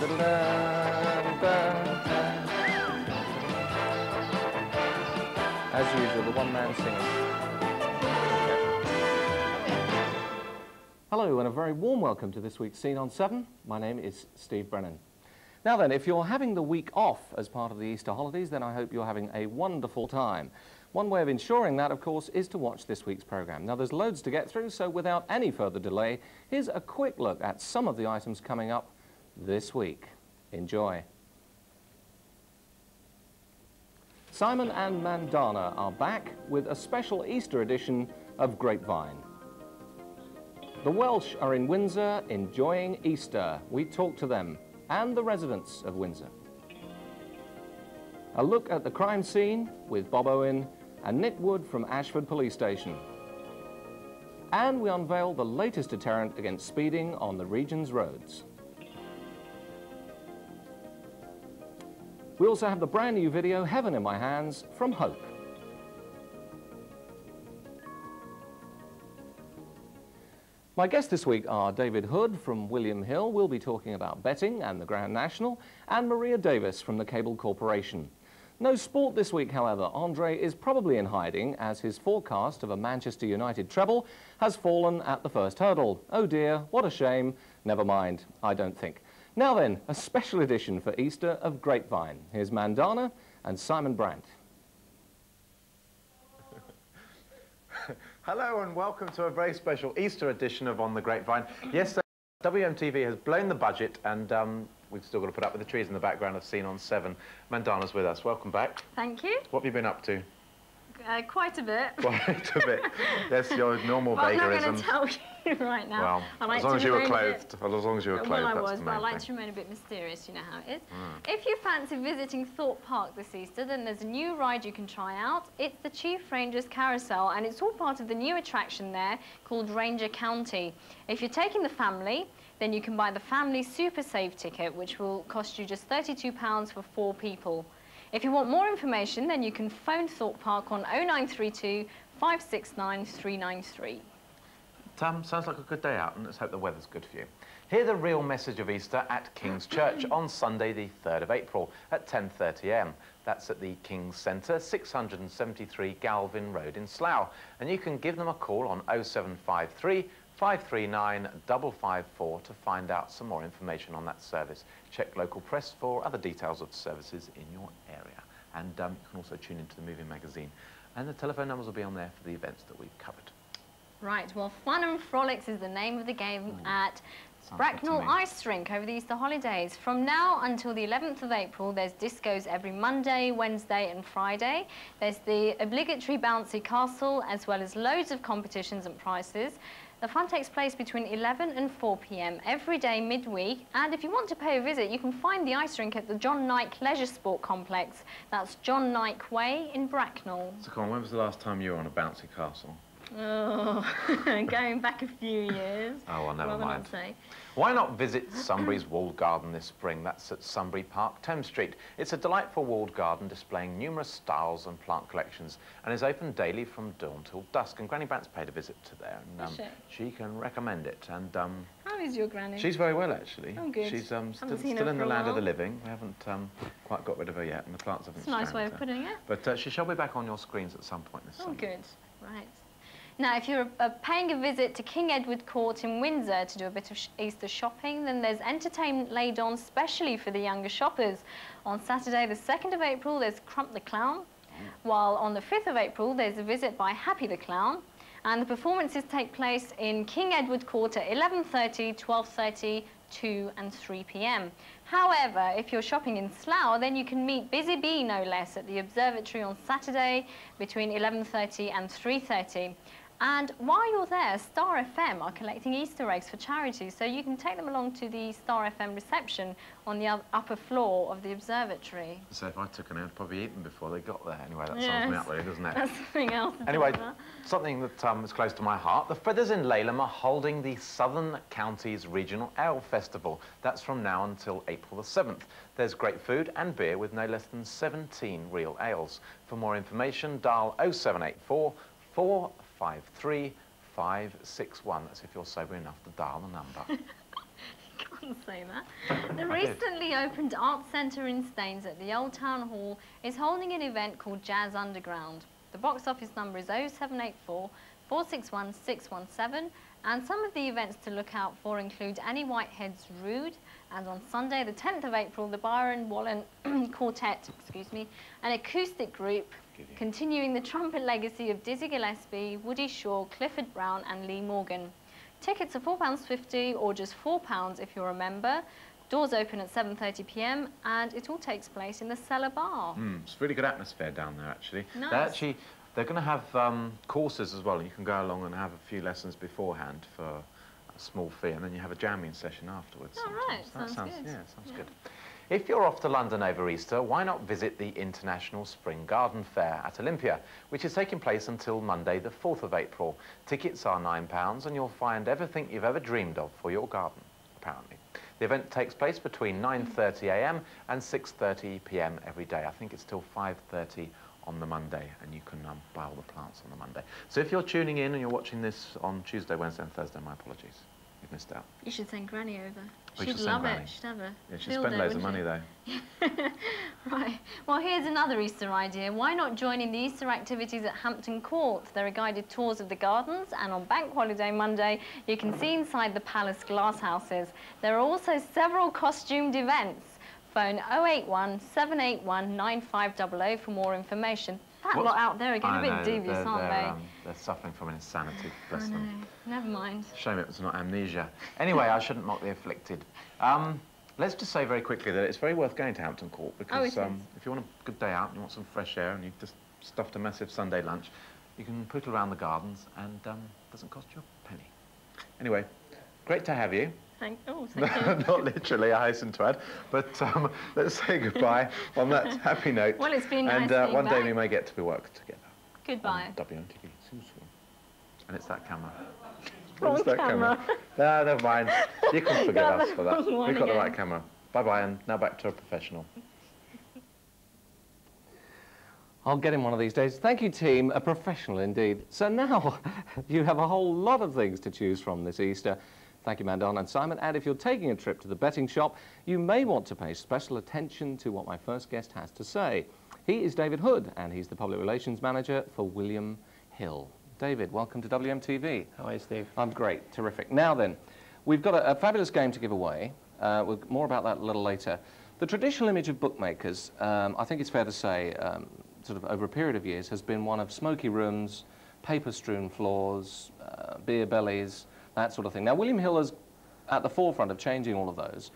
As usual, the one-man singing. Hello and a very warm welcome to this week's Scene on 7. My name is Steve Brennan. Now then, if you're having the week off as part of the Easter holidays, then I hope you're having a wonderful time. One way of ensuring that, of course, is to watch this week's programme. Now, there's loads to get through, so without any further delay, here's a quick look at some of the items coming up this week. Enjoy. Simon and Mandana are back with a special Easter edition of Grapevine. The Welsh are in Windsor enjoying Easter. We talk to them and the residents of Windsor. A look at the crime scene with Bob Owen and Nick Wood from Ashford Police Station. And we unveil the latest deterrent against speeding on the region's roads. We also have the brand new video, Heaven in My Hands, from Hope. My guests this week are David Hood from William Hill. We'll be talking about betting and the Grand National, and Maria Davis from the Cable Corporation. No sport this week, however. Andre is probably in hiding as his forecast of a Manchester United treble has fallen at the first hurdle. Oh dear, what a shame. Never mind, I don't think. Now then, a special edition for Easter of Grapevine. Here's Mandana and Simon Brandt. Hello and welcome to a very special Easter edition of On the Grapevine. Yes, WMTV has blown the budget and um, we've still got to put up with the trees in the background of Scene on 7. Mandana's with us. Welcome back. Thank you. What have you been up to? Uh, quite a bit. Quite a bit. That's your normal Well, I'm not vagarism. going to tell you right now. Well, I like as long to as you were a bit- clothed, as long as you were clothed, well, I was, but I like thing. to remain a bit mysterious, you know how it is. Mm. If you fancy visiting Thorpe Park this Easter, then there's a new ride you can try out. It's the Chief Ranger's Carousel, and it's all part of the new attraction there called Ranger County. If you're taking the family, then you can buy the Family Super Save ticket, which will cost you just £32 for four people. If you want more information, then you can phone Thorpe Park on 0932 569 393. Sounds like a good day out, and let's hope the weather's good for you. Hear the real message of Easter at King's Church on Sunday, the 3rd of April at 10.30am. That's at the King's Centre, 673 Galvin Road in Slough. And you can give them a call on 0753 539 554 to find out some more information on that service. Check local press for other details of services in your area. And um, you can also tune into the movie magazine. And the telephone numbers will be on there for the events that we've covered. Right, well, Fun and Frolics is the name of the game at Sounds Bracknell. Ice Rink over the Easter holidays. From now until the 11th of April, there's discos every Monday, Wednesday and Friday. There's the obligatory bouncy castle, as well as loads of competitions and prizes. The fun takes place between 11 and 4 p.m. every day midweek. And if you want to pay a visit, you can find the ice rink at the John Nike Leisure Sport Complex. That's John Nike Way in Bracknell. So, Colin, when was the last time you were on a bouncy castle? Oh, going back a few years. Oh, well, never Rather not mind. say. Why not visit Sunbury's walled garden this spring? That's at Sunbury Park, Thames Street. It's a delightful walled garden displaying numerous styles and plant collections and is open daily from dawn till dusk. And Granny Brandt's paid a visit to there and um, Has she can recommend it. And um, How is your granny? she's very well, actually. Oh, good. She's um, still, seen still her in the land of the living. We haven't um, quite got rid of her yet and the plants haven't It's a nice way of her. putting it. But uh, she shall be back on your screens at some point this Oh, summer. good. Right. Now, if you're uh, paying a visit to King Edward Court in Windsor to do a bit of sh Easter shopping, then there's entertainment laid on specially for the younger shoppers. On Saturday, the 2nd of April, there's Crump the Clown, while on the 5th of April, there's a visit by Happy the Clown. And the performances take place in King Edward Court at 11.30, 12.30, 2 and 3 p.m. However, if you're shopping in Slough, then you can meet Busy Bee no less at the observatory on Saturday between 11.30 and 3.30. And while you're there, Star FM are collecting Easter eggs for charity, so you can take them along to the Star FM reception on the upper floor of the observatory. So if I took an egg, I'd probably eat them before they got there. Anyway, that sums me up really, doesn't it? That's something else. Anyway, about. something that um, is close to my heart. The Feathers in Laleham are holding the Southern Counties Regional Ale Festival. That's from now until April the 7th. There's great food and beer with no less than 17 real ales. For more information, dial 0784 453 561. That's if you're sober enough to dial the number. wouldn't say that. The recently opened Art Centre in Staines at the Old Town Hall is holding an event called Jazz Underground. The box office number is 0784 461 617 and some of the events to look out for include Annie Whitehead's Rude and on Sunday the 10th of April the Byron Wallen Quartet, excuse me, an acoustic group continuing the trumpet legacy of Dizzy Gillespie, Woody Shaw, Clifford Brown and Lee Morgan. Tickets are £4.50 or just £4 if you're a member. Doors open at 7.30pm and it all takes place in the Cellar Bar. Mm, it's a really good atmosphere down there, actually. Nice. They actually, they're going to have um, courses as well. And You can go along and have a few lessons beforehand for a small fee, and then you have a jamming session afterwards. Oh, right. That Sounds sounds good. Yeah, sounds Yeah. good. If you're off to London over Easter, why not visit the International Spring Garden Fair at Olympia, which is taking place until Monday, the 4th of April. Tickets are £9 and you'll find everything you've ever dreamed of for your garden, apparently. The event takes place between 9.30am and 6.30pm every day. I think it's till 5.30 on the Monday and you can um, buy all the plants on the Monday. So if you're tuning in and you're watching this on Tuesday, Wednesday and Thursday, my apologies. You've missed out. You should send Granny over. We She'd love Granny. it. She'd have a Yeah, she'd spend loads of money she? though. Right. Well, here's another Easter idea. Why not join in the Easter activities at Hampton Court? There are guided tours of the gardens, and on Bank Holiday Monday, you can see inside the palace glasshouses. There are also several costumed events. Phone 081 781 9500 for more information. That What's- lot out there are getting I a bit know, devious, they're, aren't they're, they? um, they're suffering from an insanity, bless I know. them. Never mind. Shame it was not amnesia. Anyway, I shouldn't mock the afflicted. Um, let's just say very quickly that it's very worth going to Hampton Court because Oh, um, if you want a good day out and you want some fresh air and you've just stuffed a massive Sunday lunch, you can poodle around the gardens and um, doesn't cost you a penny. Anyway, great to have you. Thank, oh, thank you. not literally, I hasten to add. But um, let's say goodbye on that happy note. Well, it's been And nice uh, being one day we may get to be work together. Goodbye. on WMTV. Soon, soon. And it's that camera. Wrong It's that camera. No, never mind. You can forgive Got us for that. We've got the right camera. Bye-bye, and now back to a professional. I'll get him one of these days. Thank you, team. A professional indeed. So now you have a whole lot of things to choose from this Easter. Thank you, Mandon and Simon. And if you're taking a trip to the betting shop, you may want to pay special attention to what my first guest has to say. He is David Hood, and he's the Public Relations Manager for William Hill. David, welcome to WMTV. How are you, Steve? I'm great, terrific. Now then, we've got a, a fabulous game to give away. Uh, we'll, more about that a little later. The traditional image of bookmakers, um, I think it's fair to say, um, sort of over a period of years, has been one of smoky rooms, paper-strewn floors, uh, beer bellies, that sort of thing. Now, William Hill is at the forefront of changing all of those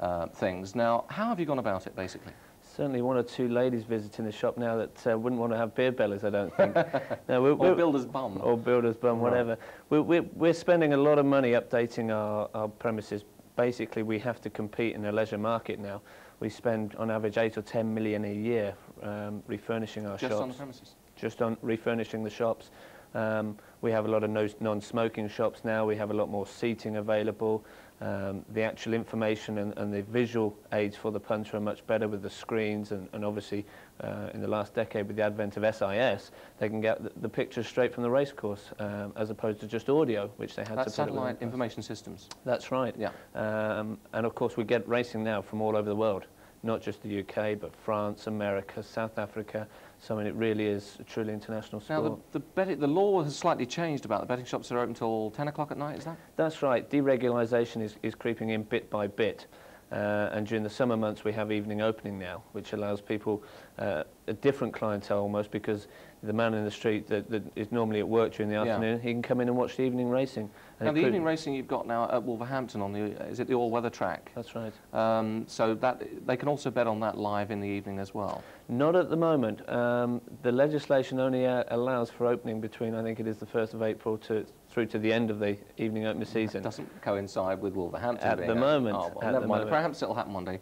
uh, things. Now, how have you gone about it, basically? Certainly one or two ladies visiting the shop now that uh, wouldn't want to have beer bellies, I don't think. no, we're, Or builder's bum? Or builder's bum, Right. whatever. We're, we're, we're spending a lot of money updating our, our premises. Basically, we have to compete in the leisure market now. We spend on average 8 or 10 million a year um, refurnishing our Just shops. Just on the premises? just on refurnishing the shops. Um, we have a lot of no, non-smoking shops now. We have a lot more seating available. Um, the actual information and, and the visual aids for the punter are much better with the screens and, and obviously uh, in the last decade with the advent of SIS, they can get the, the pictures straight from the racecourse um, as opposed to just audio, which they had That's to satellite information systems. That's right. Yeah. Um, and of course, we get racing now from all over the world, not just the UK, but France, America, South Africa. So I mean, it really is a truly international sport. Now, the, the, betting, the law has slightly changed about the betting shops are open till 10 o'clock at night, is that? That's right. Deregulation is, is creeping in bit by bit. Uh, and during the summer months, we have evening opening now, which allows people uh, a different clientele almost because the man in the street that, that is normally at work during the Yeah. afternoon, he can come in and watch the evening racing. And Now, the evening racing you've got now at Wolverhampton on the, is it the all-weather track? That's right. Um, so that they can also bet on that live in the evening as well. Not at the moment. Um, the legislation only uh, allows for opening between, I think it is the 1st of April to through to the end of the evening opening season. It doesn't coincide with Wolverhampton. At the moment, Oh, well, at never mind. Perhaps it'll happen one day.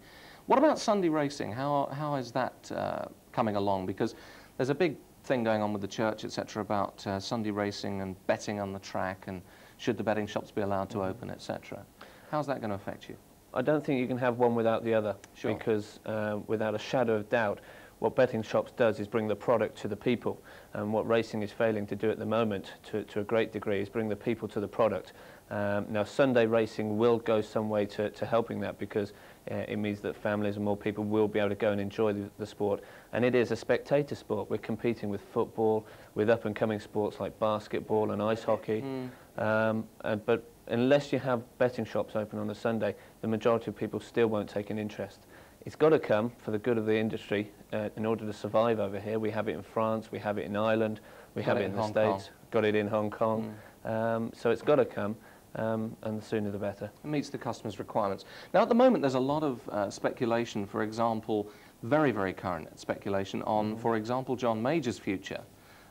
What about Sunday racing? How how is that uh, coming along? Because there's a big thing going on with the church, etc., about uh, Sunday racing and betting on the track, and should the betting shops be allowed to open, etc. How's that going to affect you? I don't think you can have one without the other Sure. because uh, without a shadow of doubt, what betting shops does is bring the product to the people. And what racing is failing to do at the moment, to, to a great degree, is bring the people to the product. Um, now, Sunday racing will go some way to, to helping that because uh, it means that families and more people will be able to go and enjoy the, the sport. And it is a spectator sport. We're competing with football, with up-and-coming sports like basketball and ice hockey. Mm. Um, and, but unless you have betting shops open on a Sunday, the majority of people still won't take an interest. It's got to come for the good of the industry uh, in order to survive over here. We have it in France, we have it in Ireland, we got have it, in, in the States, Kong. got it in Hong Kong. Mm. Um, so it's got to come. Um, and the sooner the better. It meets the customer's requirements. Now, at the moment, there's a lot of uh, speculation, for example, very, very current speculation on, mm. for example, John Major's future.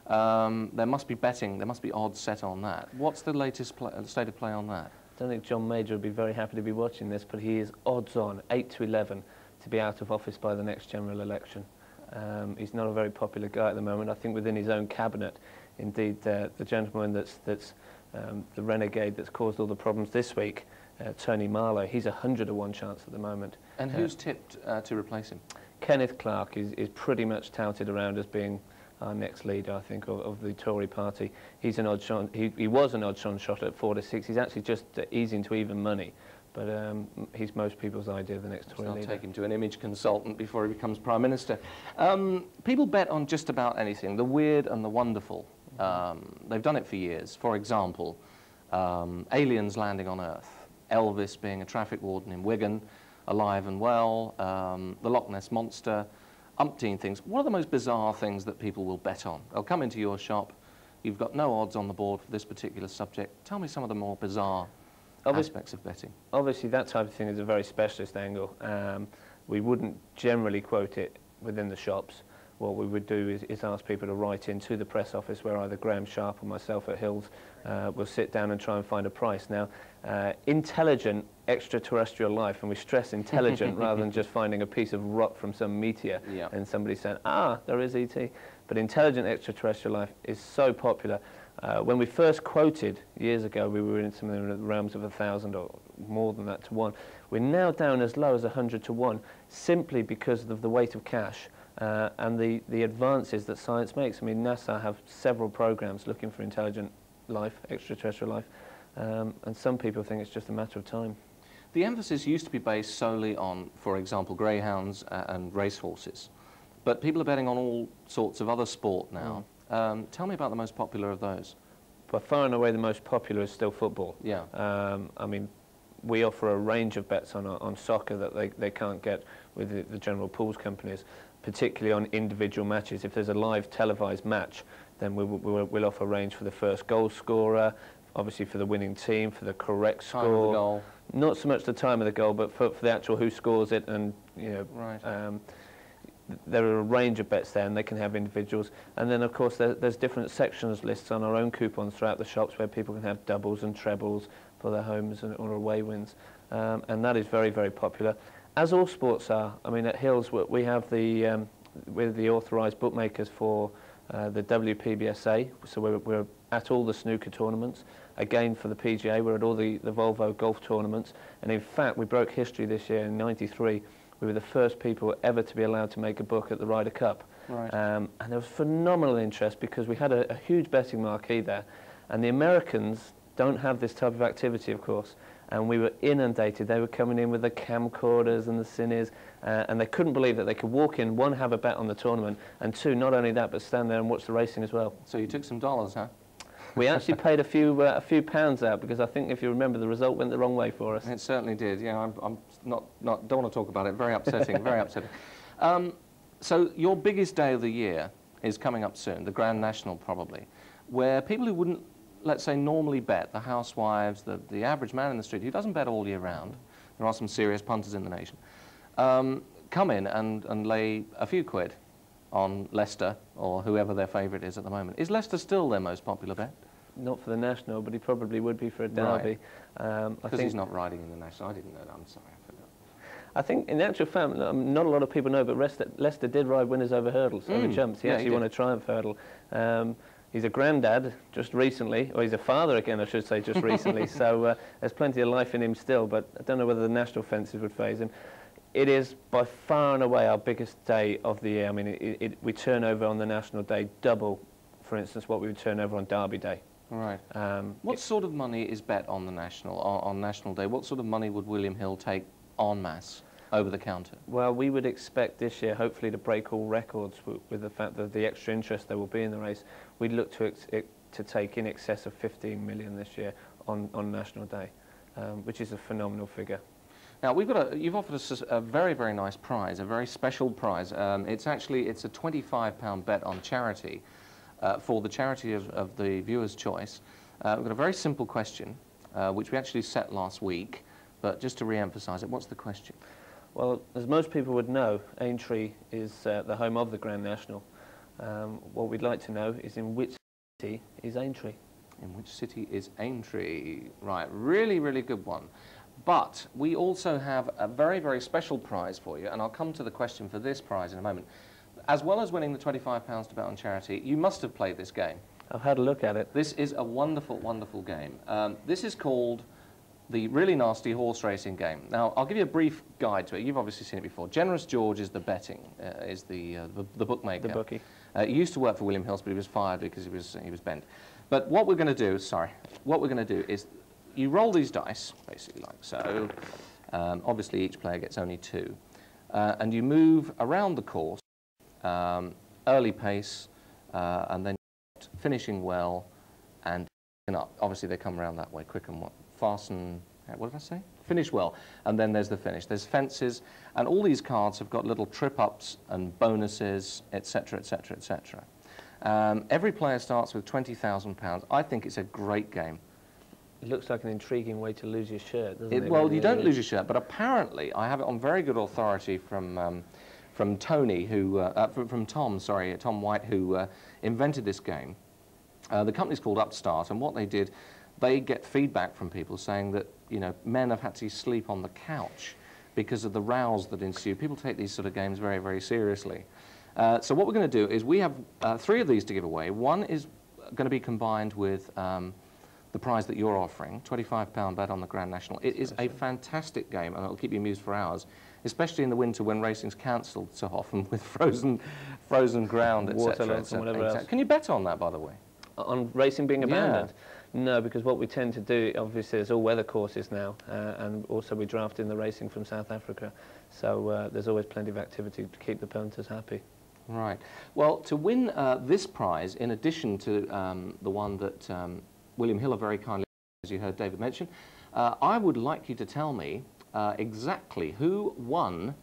Um, there must be betting, there must be odds set on that. What's the latest state of play on that? I don't think John Major would be very happy to be watching this, but he is odds on, 8 to 11 to be out of office by the next general election. Um, he's not a very popular guy at the moment. I think within his own cabinet, indeed, uh, the gentleman that's, that's um, the renegade that's caused all the problems this week, uh, Tony Marlow, he's a 100 to 1 chance at the moment. And who's uh, tipped uh, to replace him? Kenneth Clarke is, is pretty much touted around as being our next leader, I think, of, of the Tory party. He's an odd shot, he, he was an odd shot at 4 to 6. He's actually just uh, easing to even money. But um, he's most people's idea of the next Tory I'll leader. take him to an image consultant before he becomes Prime Minister. Um, people bet on just about anything, the weird and the wonderful. Um, they've done it for years. For example, um, aliens landing on Earth, Elvis being a traffic warden in Wigan, alive and well, um, the Loch Ness Monster, umpteen things. What are the most bizarre things that people will bet on? They'll come into your shop, you've got no odds on the board for this particular subject. Tell me some of the more bizarre aspects of betting. Obviously, that type of thing is a very specialist angle. Um, we wouldn't generally quote it within the shops. What we would do is, is ask people to write in to the press office where either Graham Sharpe or myself at Hills uh, will sit down and try and find a price. Now, uh, intelligent extraterrestrial life, and we stress intelligent rather than just finding a piece of rock from some meteor and somebody saying, ah, there is ET. But intelligent extraterrestrial life is so popular uh, when we first quoted years ago, we were in some of the realms of a thousand or more than that to one. We're now down as low as 100 to one, simply because of the weight of cash uh, and the, the advances that science makes. I mean, NASA have several programs looking for intelligent life, extraterrestrial life, um, and some people think it's just a matter of time. The emphasis used to be based solely on, for example, greyhounds uh, and racehorses. But people are betting on all sorts of other sport now. Mm. Um, tell me about the most popular of those. By far and away, the most popular is still football. Yeah. Um, I mean, we offer a range of bets on, on soccer that they, they can't get with the, the general pools companies, particularly on individual matches. If there's a live televised match, then we, we, we'll offer a range for the first goal scorer, obviously for the winning team, for the correct time score. Of the goal. Not so much the time of the goal, but for, for the actual who scores it and, you know, right. um, there are a range of bets there and they can have individuals. And then of course there, there's different sections lists on our own coupons throughout the shops where people can have doubles and trebles for their homes and, or away wins. Um, and that is very very popular as all sports are. I mean at Hills we have the um, we're the authorised bookmakers for uh, the WPBSA so we're, we're at all the snooker tournaments. Again for the PGA we're at all the, the Volvo golf tournaments. And in fact we broke history this year in 93 we were the first people ever to be allowed to make a book at the Ryder Cup. Right. Um, and there was phenomenal interest because we had a, a huge betting marquee there. And the Americans don't have this type of activity, of course. And we were inundated. They were coming in with the camcorders and the cines, uh, and they couldn't believe that they could walk in, one, have a bet on the tournament, and two, not only that, but stand there and watch the racing as well. So you took some dollars, huh? we actually paid a few uh, a few pounds out because I think if you remember the result went the wrong way for us. It certainly did. Yeah, I'm, I'm not not don't want to talk about it. Very upsetting. very upsetting. Um, so your biggest day of the year is coming up soon, the Grand National probably, where people who wouldn't, let's say, normally bet, the housewives, the, the average man in the street who doesn't bet all year round, there are some serious punters in the nation, um, come in and, and lay a few quid on Lester or whoever their favourite is at the moment. Is Lester still their most popular bet? Not for the national, but he probably would be for a derby. Right. Um, because he's not riding in the national. I didn't know that. I'm sorry. I think in actual fact, um, not a lot of people know, but Lester, Lester did ride winners over hurdles, mm. over jumps. He yeah, actually he won a triumph hurdle. Um, he's a granddad just recently, or he's a father again, I should say, just recently. so uh, there's plenty of life in him still, but I don't know whether the national fences would phase him It is by far and away our biggest day of the year. I mean, it, it, we turn over on the National Day double, for instance, what we would turn over on Derby Day. Right. Um, What sort of money is bet on the national on, on National Day? What sort of money would William Hill take en masse over the counter? Well, we would expect this year, hopefully, to break all records with, with the fact that the extra interest there will be in the race. We'd look to ex it, to take in excess of 15 million this year on, on National Day, um, which is a phenomenal figure. Now we've got a. You've offered us a, a very very nice prize, a very special prize. Um, it's actually it's a 25 pound bet on charity uh, for the charity of, of the viewer's choice. Uh, we've got a very simple question, uh, which we actually set last week, but just to re-emphasise it, what's the question? Well, as most people would know, Aintree is uh, the home of the Grand National. Um, what we'd like to know is in which city is Aintree? In which city is Aintree? Right, really, really good one. But we also have a very, very special prize for you, and I'll come to the question for this prize in a moment. As well as winning the £25 to bet on charity, you must have played this game. I've had a look at it. This is a wonderful, wonderful game. Um, this is called the really nasty horse racing game. Now, I'll give you a brief guide to it. You've obviously seen it before. Generous George is the betting, uh, is the, uh, the, the bookmaker. The bookie. Uh, he used to work for William Hills, but he was fired because he was, he was bent. But what we're going to do, sorry, what we're going to do is you roll these dice, basically like so. Um, obviously, each player gets only two. Uh, and you move around the course, um, early pace, uh, and then finishing well and up. Obviously, they come around that way, quick and what, fast and, uh, what did I say? Finish well. And then there's the finish. There's fences, and all these cards have got little trip-ups and bonuses, etc., etc., etc. Um, every player starts with £20,000. I think it's a great game. It looks like an intriguing way to lose your shirt, doesn't it? It, well, really? you don't lose your shirt, but apparently, I have it on very good authority from um, from Tony, who uh, uh, from, from Tom, sorry, Tom White, who uh, invented this game. Uh, the company's called Upstart, and what they did, they get feedback from people saying that you know men have had to sleep on the couch because of the rows that ensue. People take these sort of games very, very seriously. Uh, so what we're going to do is we have uh, three of these to give away. One is going to be combined with um, the prize that you're offering, £25 bet on the Grand National. It is a fantastic game, and it'll keep you amused for hours, especially in the winter when racing's cancelled so often with frozen, frozen ground, etc. Whatever else. Can you bet on that, by the way? On racing being Yeah. No, because what we tend to do, obviously, there's all weather courses now, uh, and also we draft in the racing from South Africa. So uh, there's always plenty of activity to keep the punters happy. Right. Well, to win uh, this prize, in addition to um, the one that um, William Hill very kindly, as you heard David mention, uh, I would like you to tell me uh, exactly who won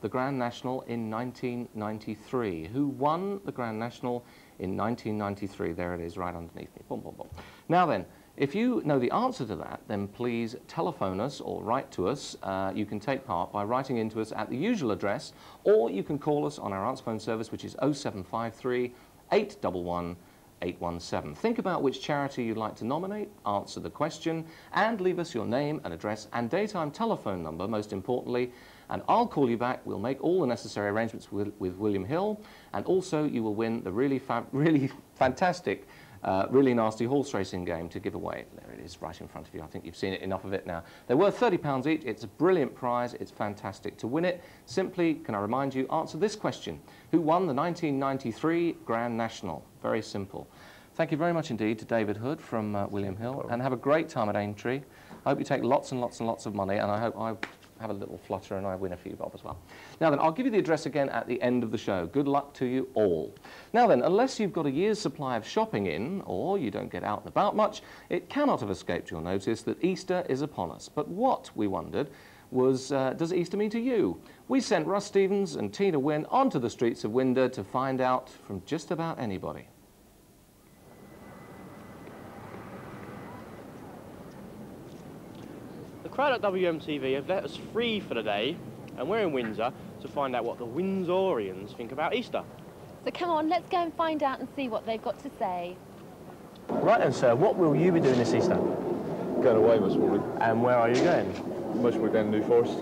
the Grand National in 1993. Who won the Grand National in 1993? There it is, right underneath me. Boom, boom, boom. Now then, if you know the answer to that, then please telephone us or write to us. Uh, you can take part by writing into us at the usual address, or you can call us on our answer phone service, which is 0753 811 817. Think about which charity you'd like to nominate, answer the question, and leave us your name and address and daytime telephone number, most importantly, and I'll call you back. We'll make all the necessary arrangements with, with William Hill, and also you will win the really, fa really fantastic uh, really nasty horse racing game to give away. There it is, right in front of you. I think you've seen it enough of it now. They're worth £30 each. It's a brilliant prize. It's fantastic. To win it, simply, can I remind you, answer this question. Who won the 1993 Grand National? Very simple. Thank you very much indeed to David Hood from uh, William Hill, and have a great time at Aintree. I hope you take lots and lots and lots of money, and I hope I have a little flutter and I win a few bob as well. Now then, I'll give you the address again at the end of the show. Good luck to you all. Now then, unless you've got a year's supply of shopping in, or you don't get out and about much, it cannot have escaped your notice that Easter is upon us. But what, we wondered, was, uh, does Easter mean to you? We sent Russ Stevens and Tina Wynn onto the streets of Windsor to find out from just about anybody. Crowd at WMTV have let us free for the day, and we're in Windsor to find out what the Windsorians think about Easter. So come on, let's go and find out and see what they've got to say. Right then, sir, what will you be doing this Easter? Going away most probably. And where are you going? Most probably down to New Forest.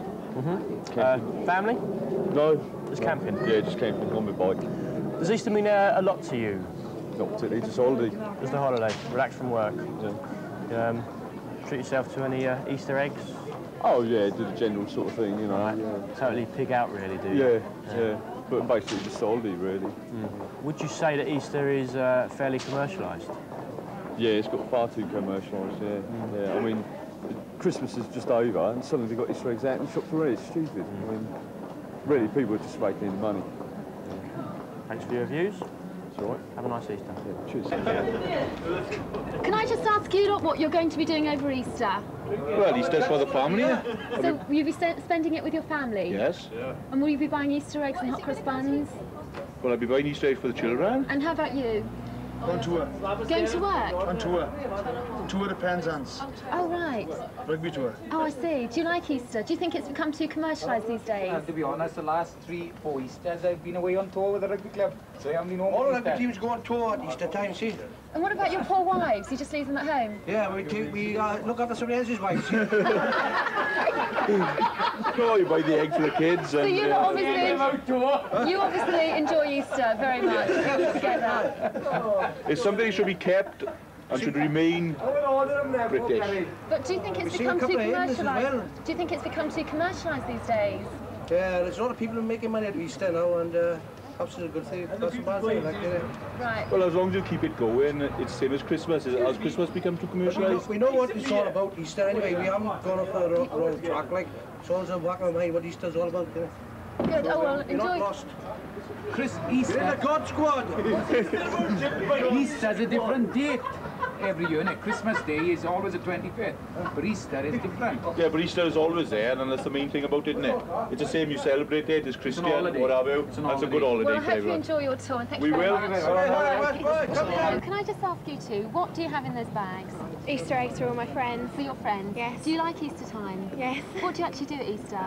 Uh, family? No. Just camping? Yeah, just came from on my bike. Does Easter mean uh, a lot to you? Not particularly, just holiday. Just a holiday, relax from work. Yeah. Um, treat yourself to any uh, Easter eggs? Oh yeah, do the general sort of thing, you know. Right. Yeah. Totally pig out, really, do you? Yeah, yeah. But basically just holiday, really. Would you say that Easter is uh, fairly commercialised? Yeah, it's got far too commercialised. Yeah, yeah. I mean, Christmas is just over, and suddenly they've got Easter eggs out in the shops already. It's stupid. I mean, really, people are just making the money. Thanks for your views. It's all right. Have a nice Easter. Yeah, cheers. Can I just ask you lot what you're going to be doing over Easter? Well, Easter's for the family. So will you be spending it with your family? Yes. And will you be buying Easter eggs and hot cross buns? Well, I'll be buying Easter eggs for the children. And how about you? On tour. Going to work? On tour. Tour the Penzance. Oh, right. Rugby tour. Oh, I see. Do you like Easter? Do you think it's become too commercialised these days? Uh, to be honest, the last three, four Easters I've been away on tour with the rugby club. So I haven't been home All for rugby Easter. teams go on tour at Easter time, see? And what about your poor wives? You just leave them at home? Yeah, we, take, we uh, look after somebody else's wives. see? Oh, you buy the eggs for the kids. So and, you uh, lot obviously, you obviously enjoy Easter very much together. It's something that should be kept and should remain British. But do you think it's We've seen a become too couple of Indians as commercialised? well. Do you think it's become too commercialised these days? yeah, there's a lot of people making money at Easter now, and uh, perhaps it's a good thing. That's a bad thing, like, you. Right. Well, as long as you keep it going, it's same as Christmas. Has Christmas become too But we know, commercialised? we know what it's all about, Easter, anyway. We haven't gone off the wrong, wrong track, like. It's always in the back of my mind what Easter's all about, you know. Good. Oh well, You're not lost. Chris, You're in the Easter, God Squad! Easter's a different date every year. Now, Christmas Day is always the 25th, but Easter is different. Yeah, but Easter is always there, and that's the main thing about it, isn't it? It's the same you celebrate it as Christian, holiday. what have you. It's an That's a good holiday. holiday Well, I for hope you enjoy your tour and thank We you very will. much. Here. Oh, Can I just ask you two, what do you have in those bags Easter eggs for all my friends. for your friends? Yes. Do you like Easter time? Yes. What do you actually do at Easter?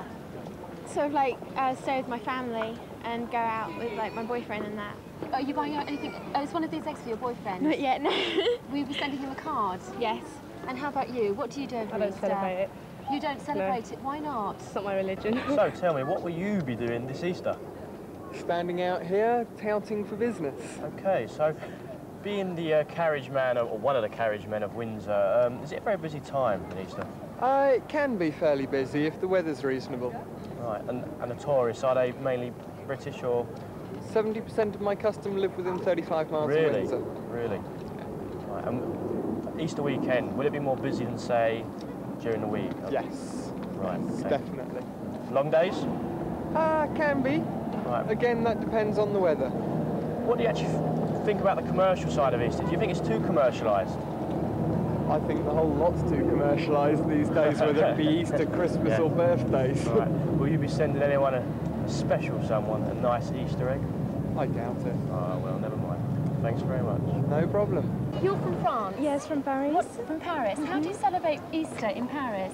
Sort of like uh, stay with my family and go out with like my boyfriend and that. Are you buying out anything? Oh, it's one of these eggs for your boyfriend. Not yet, no. Will you be sending him a card? yes. And how about you? What do you do over I don't Easter? celebrate it. You don't celebrate it? Why not? It's not my religion. So tell me, what will you be doing this Easter? Standing out here, touting for business. Okay, so being the uh, carriage man, or one of the carriage men of Windsor, um, is it a very busy time in Easter? Uh, it can be fairly busy if the weather's reasonable. Right, and, and the tourists, are they mainly British or 70% of my customers live within 35 miles of really? Windsor. Really? Right, and Easter weekend, will it be more busy than, say, during the week? Yes, Right, okay. definitely. Long days? Uh, can be. Right. Again, that depends on the weather. What do you actually think about the commercial side of Easter? Do you think it's too commercialised? I think the whole lot's too commercialised these days, whether it be Easter, Christmas Yeah. or birthdays. Right. Will you be sending anyone a special someone a nice Easter egg? I doubt it. Oh, well, never mind. Thanks very much. No problem. You're from France? Yes, from Paris. What, from Paris. How do you celebrate Easter in Paris?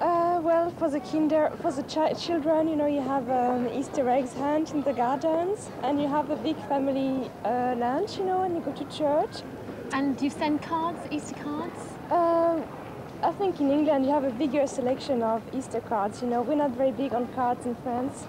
Uh, well, for the kinder, for the chi- children, you know, you have um, Easter eggs hunt in the gardens, and you have a big family uh, lunch, you know, and you go to church. And do you send cards, Easter cards? Um, I think in England you have a bigger selection of Easter cards. You know, we're not very big on cards in France.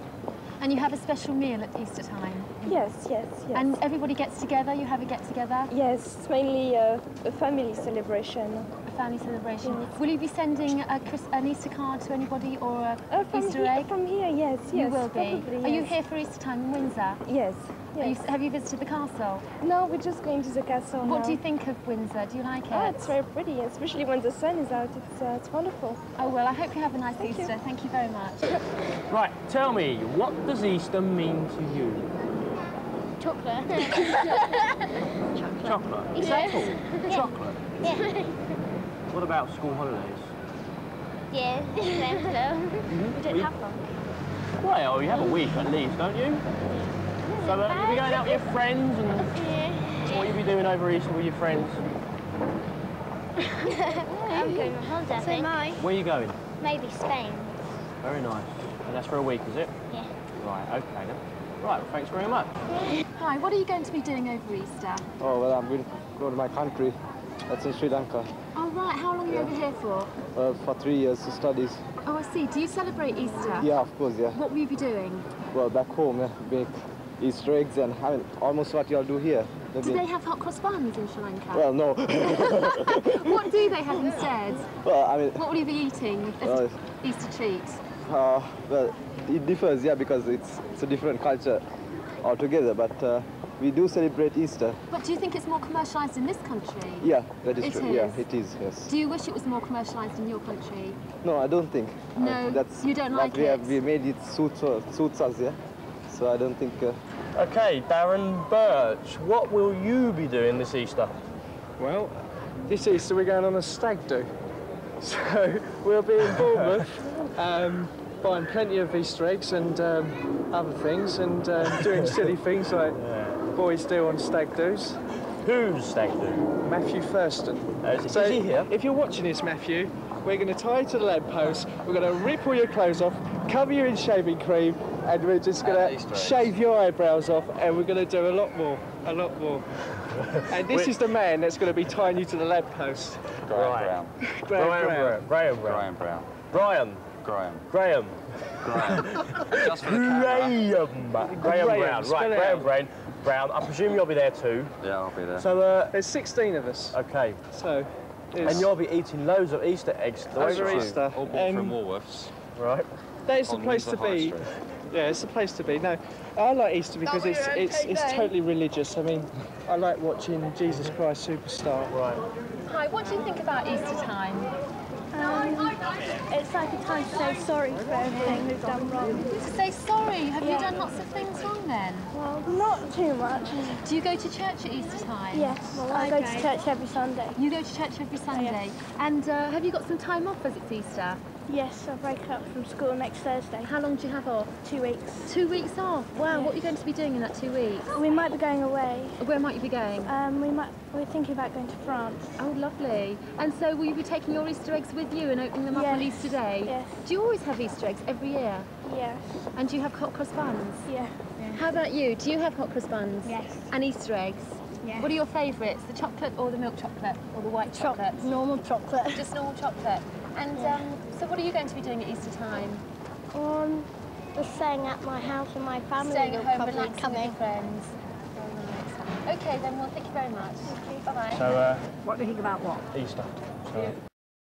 And you have a special meal at Easter time? Yes, yes, yes. And everybody gets together, you have a get together, yes, it's mainly uh, a family celebration. A family celebration. Will you be sending a Chris, an Easter card to anybody or a Uh, from Easter here, egg? From here, yes, yes. you will be. probably, Are you here for Easter time in Windsor? Yes, Are you, have you visited the castle? No, we're just going to the castle What now. do you think of Windsor? Do you like it? Oh, it's very pretty, especially when the sun is out. It's, uh, it's wonderful. Oh, well, I hope you have a nice Thank you. Easter. Thank you very much. Right, tell me, what does Easter mean to you? Chocolate. Chocolate. Is Yes. that all? Chocolate. yeah. What about school holidays? Yes, We don't have them. Well, you have a week at least, don't you? So uh, you'll be going out with your friends and Yeah. what you'll be doing over Easter with your friends. I'm going on holiday, I. Where are you going? Maybe Spain. Very nice. And that's for a week, is it? Yeah. Right, okay then. Right, well, thanks very much. Hi, what are you going to be doing over Easter? Oh, well, I'm going to go to my country. That's in Sri Lanka. Oh, right. How long are you over here for? Uh, for three years to studies. Oh, I see. Do you celebrate Easter? Yeah, of course, yeah. What will you be doing? Well, back home, yeah, make Easter eggs and having almost what you all do here. Do they have hot cross buns in Sri Lanka? Well, no. what do they have instead? well, I mean, What will you be eating as Well, Easter treat? uh, well, it differs, yeah, because it's it's a different culture altogether. But uh, we do celebrate Easter. But do you think it's more commercialised in this country? Yeah, that is It true. Yeah, it is. Yes. Do you wish it was more commercialised in your country? No, I don't think. No, that's you don't what like we it? Have, we made it suits uh, suits us, yeah. So I don't think. Uh, Okay, Darren Birch, what will you be doing this Easter? Well, this Easter we're going on a stag do. So we'll be in Bournemouth um, buying plenty of Easter eggs and um, other things and um, doing silly things like boys do on stag do's. Who's stag do? Matthew Thurston. Uh, is- so is he here? If you're watching this, Matthew, we're going to tie you to the lamppost, we're going to rip all your clothes off, cover you in shaving cream, and we're just going to shave your eyebrows off, and we're going to do a lot more, a lot more. and this We- is the man that's going to be tying you to the lamppost. Graham Graham Brian Brown. Brown. Graham Brown. Brown. Brian. Graham. Graham. Graham. Just for the Graham. Graham Graham, Brown. spell Right, it Graham out. Brown. Brown. I presume you'll be there too. Yeah, I'll be there. So, uh, There's 16 of us. Okay. So, And you'll be eating loads of Easter eggs. the way Over that you- Easter. All bought Um, from Woolworths. Right. That is the place to Windsor High be. Yeah, it's the place to be. No, I like Easter because it's it's it's totally religious. I mean, I like watching Jesus Christ Superstar. Right. Hi, what do you think about Easter time? Um, it's like a time to say sorry for everything we've done wrong. To say sorry. Have you done lots of things wrong then? Well, not too much. Do you go to church at Easter time? Yes, I go to church every Sunday. You go to church every Sunday. And uh, have you got some time off as it's Easter? Yes, I break up from school next Thursday. How long do you have off? Two weeks. Two weeks off. Wow, what are you going to be doing in that two weeks? We might be going away. Where might you be going? Um, we might. We're thinking about going to France. Oh, lovely. And so will you be taking your Easter eggs with you and opening them up on Easter Day? Yes. Do you always have Easter eggs every year? Yes. And do you have hot cross buns? Yeah. How about you? Do you have hot cross buns? Yes. And Easter eggs? Yeah. What are your favourites? The chocolate or the milk chocolate or the white Choc- chocolate? normal chocolate. Just normal chocolate. And Yeah. um, so what are you going to be doing at Easter time? Um, just staying at my house and my family Staying at home, relaxing with your friends. Very nice. Okay then, well thank you very much. Bye-bye. So, uh, What do you think about what? Easter. So,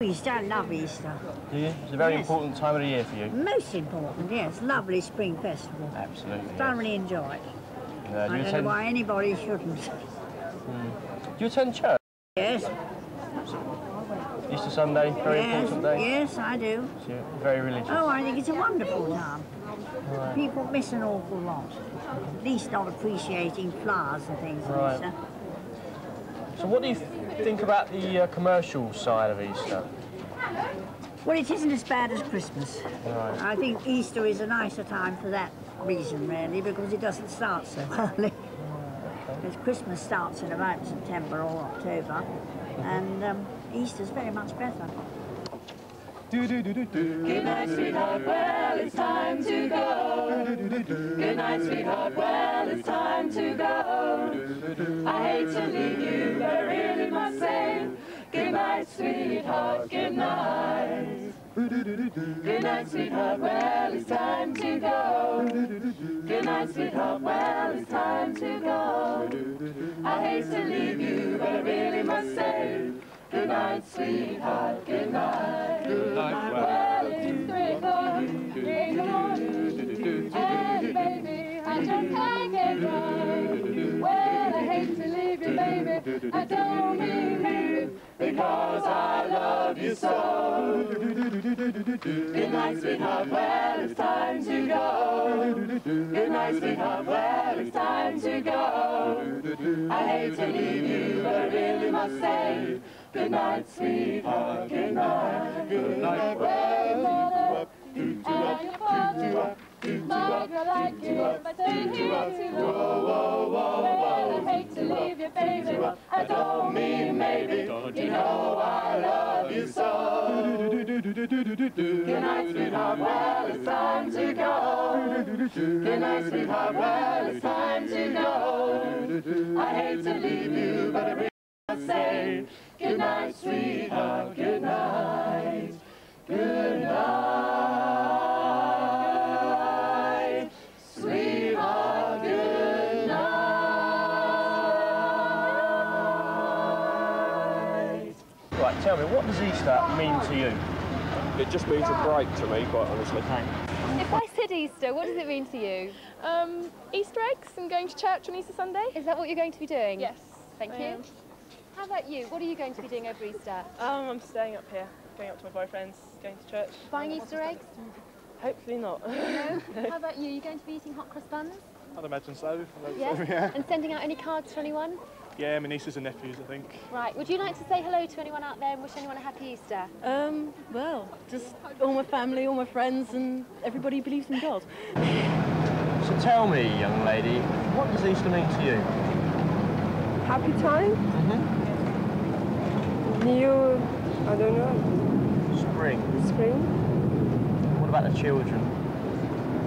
Easter, I love Easter. do you? It's a very Yes. important time of the year for you. Most important, yes. Lovely spring festival. Absolutely. yes. Thoroughly enjoy it. Uh, do, I you don't know why anybody shouldn't. do you attend church? Yes. Easter Sunday, very yes, important day. Yes, I do. So you're very religious. Oh, I think it's a wonderful time. Right. People miss an awful lot. At least not appreciating flowers and things Right. Easter. So what do you think about the uh, commercial side of Easter? Well, it isn't as bad as Christmas. Right. I think Easter is a nicer time for that reason, really, because it doesn't start so early. Because Christmas starts in about September or October, and um, Easter's very much better. Good night, sweetheart. Well, it's time to go. Good night, sweetheart. Well, it's time to go. I hate to leave you, but I really must say, good night, sweetheart. Good night. Good night, sweetheart. Well, it's time to go. Good night, sweetheart. Well, it's time to go. I hate to leave you, but I really must say, good night, sweetheart. Good night. Good night. Well, it's three o'clock I don't mean because I love you so. Good night, sweetheart. It's time to go. Good night, sweetheart. It's time to go. I hate to leave you, but I really must say, good night, sweetheart. Good night. Good I hate to leave you, baby. I don't maybe. You know I love you so. Good sweetheart. It's time to go. Good sweetheart. It's time to go. I hate to leave you, but I really must say, good night, sweetheart. Good night. Good night, sweetheart, good night. Right, tell me, what does Easter mean to you? It just means a break to me, quite honestly. If I said Easter, what does it mean to you? Um, Easter eggs and going to church on Easter Sunday. Is that what you're going to be doing? Yes. Thank I you. Am. How about you? What are you going to be doing over Easter? Um, I'm staying up here, going up to my boyfriend's going to church. Buying Easter eggs? Hopefully not. No? How about you? Are you going to be eating hot cross buns? I'd imagine so. Yes. yeah. And sending out any cards for anyone? Yeah, my nieces and nephews, I think. Right. Would you like to say hello to anyone out there and wish anyone a happy Easter? Um, well, just all my family, all my friends, and everybody who believes in God. So tell me, young lady, what does Easter mean to you? Happy time? New, I don't know, Spring. spring. What about the children?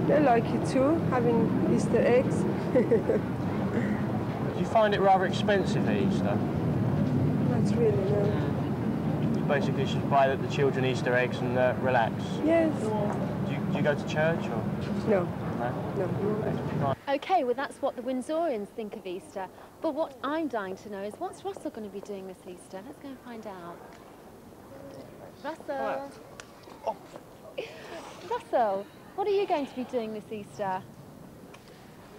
They like it too, having Easter eggs. Do you find it rather expensive at Easter? Not really, no. You basically just buy the, the children Easter eggs and uh, relax. Yes. Do you, do you go to church or? No. No? No. Okay, well that's what the Windsorians think of Easter. But what I'm dying to know is what's Russell going to be doing this Easter? Let's go and find out. Russell. Russell, what are you going to be doing this Easter?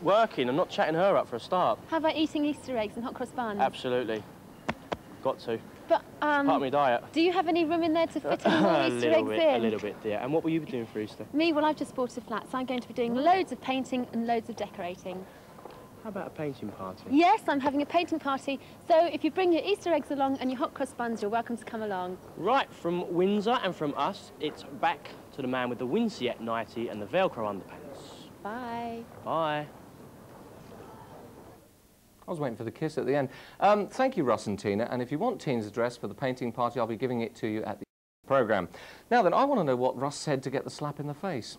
Working. I'm not chatting her up for a start. How about eating Easter eggs and hot cross buns? Absolutely. Got to. But um, Part of my diet. do you have any room in there to fit any more Easter little eggs bit, in? a little bit, dear. And what will you be doing for Easter? Me, well, I've just bought a flat, so I'm going to be doing loads of painting and loads of decorating. How about a painting party? Yes, I'm having a painting party, so if you bring your Easter eggs along and your hot cross buns, you're welcome to come along. Right, from Windsor and from us, it's back to the man with the winceyette nightie and the Velcro underpants. Bye. Bye. I was waiting for the kiss at the end. Um, thank you, Russ and Tina. And if you want Tina's address for the painting party, I'll be giving it to you at the programme. Now then, I want to know what Russ said to get the slap in the face.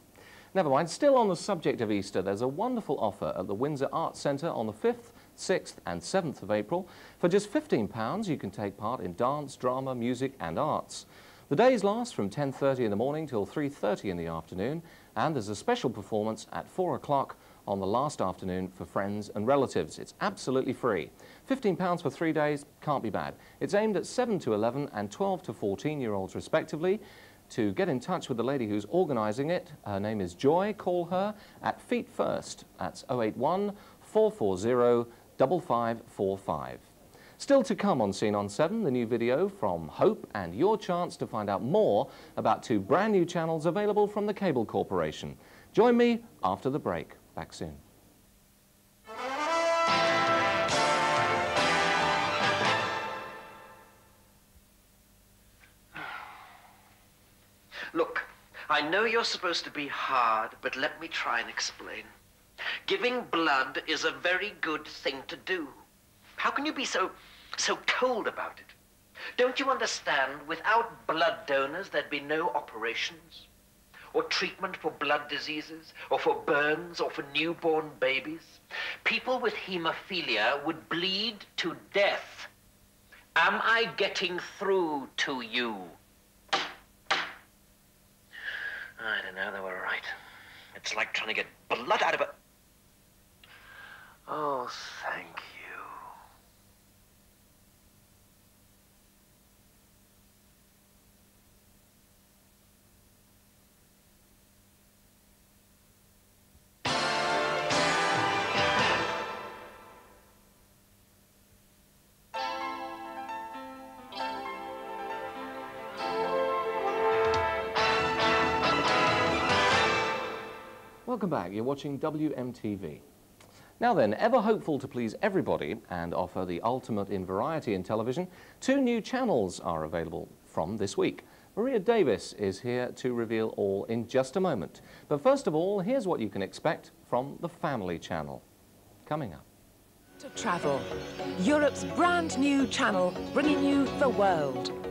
Never mind, still on the subject of Easter, there's a wonderful offer at the Windsor Arts Centre on the 5th, 6th and 7th of April. For just £15, you can take part in dance, drama, music and arts. The days last from 10.30 in the morning till 3.30 in the afternoon, and there's a special performance at 4 o'clock on the last afternoon for friends and relatives. It's absolutely free. £15 for three days can't be bad. It's aimed at 7 to 11 and 12 to 14 year olds respectively. To get in touch with the lady who's organising it, her name is Joy. Call her at Feet First. That's 081 440 5545. Still to come on Scene on 7, the new video from Hope and your chance to find out more about two brand new channels available from the Cable Corporation. Join me after the break. Back soon. I know you're supposed to be hard, but let me try and explain. Giving blood is a very good thing to do. How can you be so, so cold about it? Don't you understand, without blood donors, there'd be no operations? Or treatment for blood diseases, or for burns, or for newborn babies? People with hemophilia would bleed to death. Am I getting through to you? I don't know, they were right. It's like trying to get blood out of a... Oh, thank Welcome back. You're watching WMTV. Now then, ever hopeful to please everybody and offer the ultimate in variety in television, two new channels are available from this week. Maria Davis is here to reveal all in just a moment. But first of all, here's what you can expect from the Family Channel. Coming up. To travel, Europe's brand new channel bringing you the world.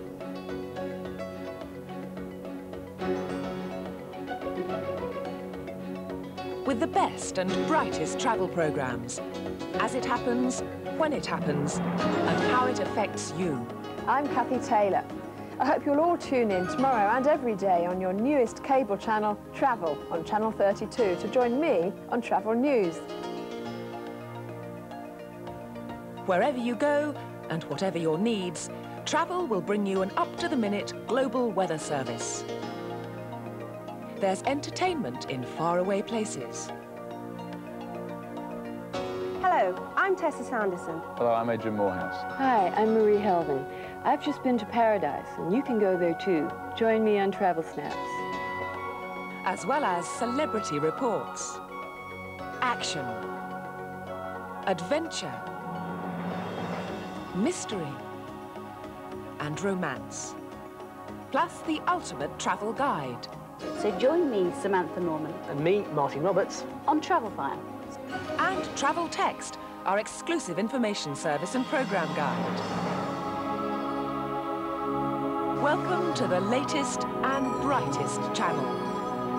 With the best and brightest travel programs. As it happens, when it happens, and how it affects you. I'm Kathy Taylor. I hope you'll all tune in tomorrow and every day on your newest cable channel, Travel, on Channel 32, to join me on Travel News. Wherever you go and whatever your needs, Travel will bring you an up-to-the-minute global weather service. There's entertainment in faraway places. Hello, I'm Tessa Sanderson. Hello, I'm Adrian Moorhouse. Hi, I'm Marie Helvin. I've just been to Paradise, and you can go there too. Join me on Travel Snaps. As well as celebrity reports, action, adventure, mystery, and romance. Plus the ultimate travel guide. So join me, Samantha Norman. And me, Martin Roberts. On Travel Fire. And Travel Text, our exclusive information service and program guide. Welcome to the latest and brightest channel.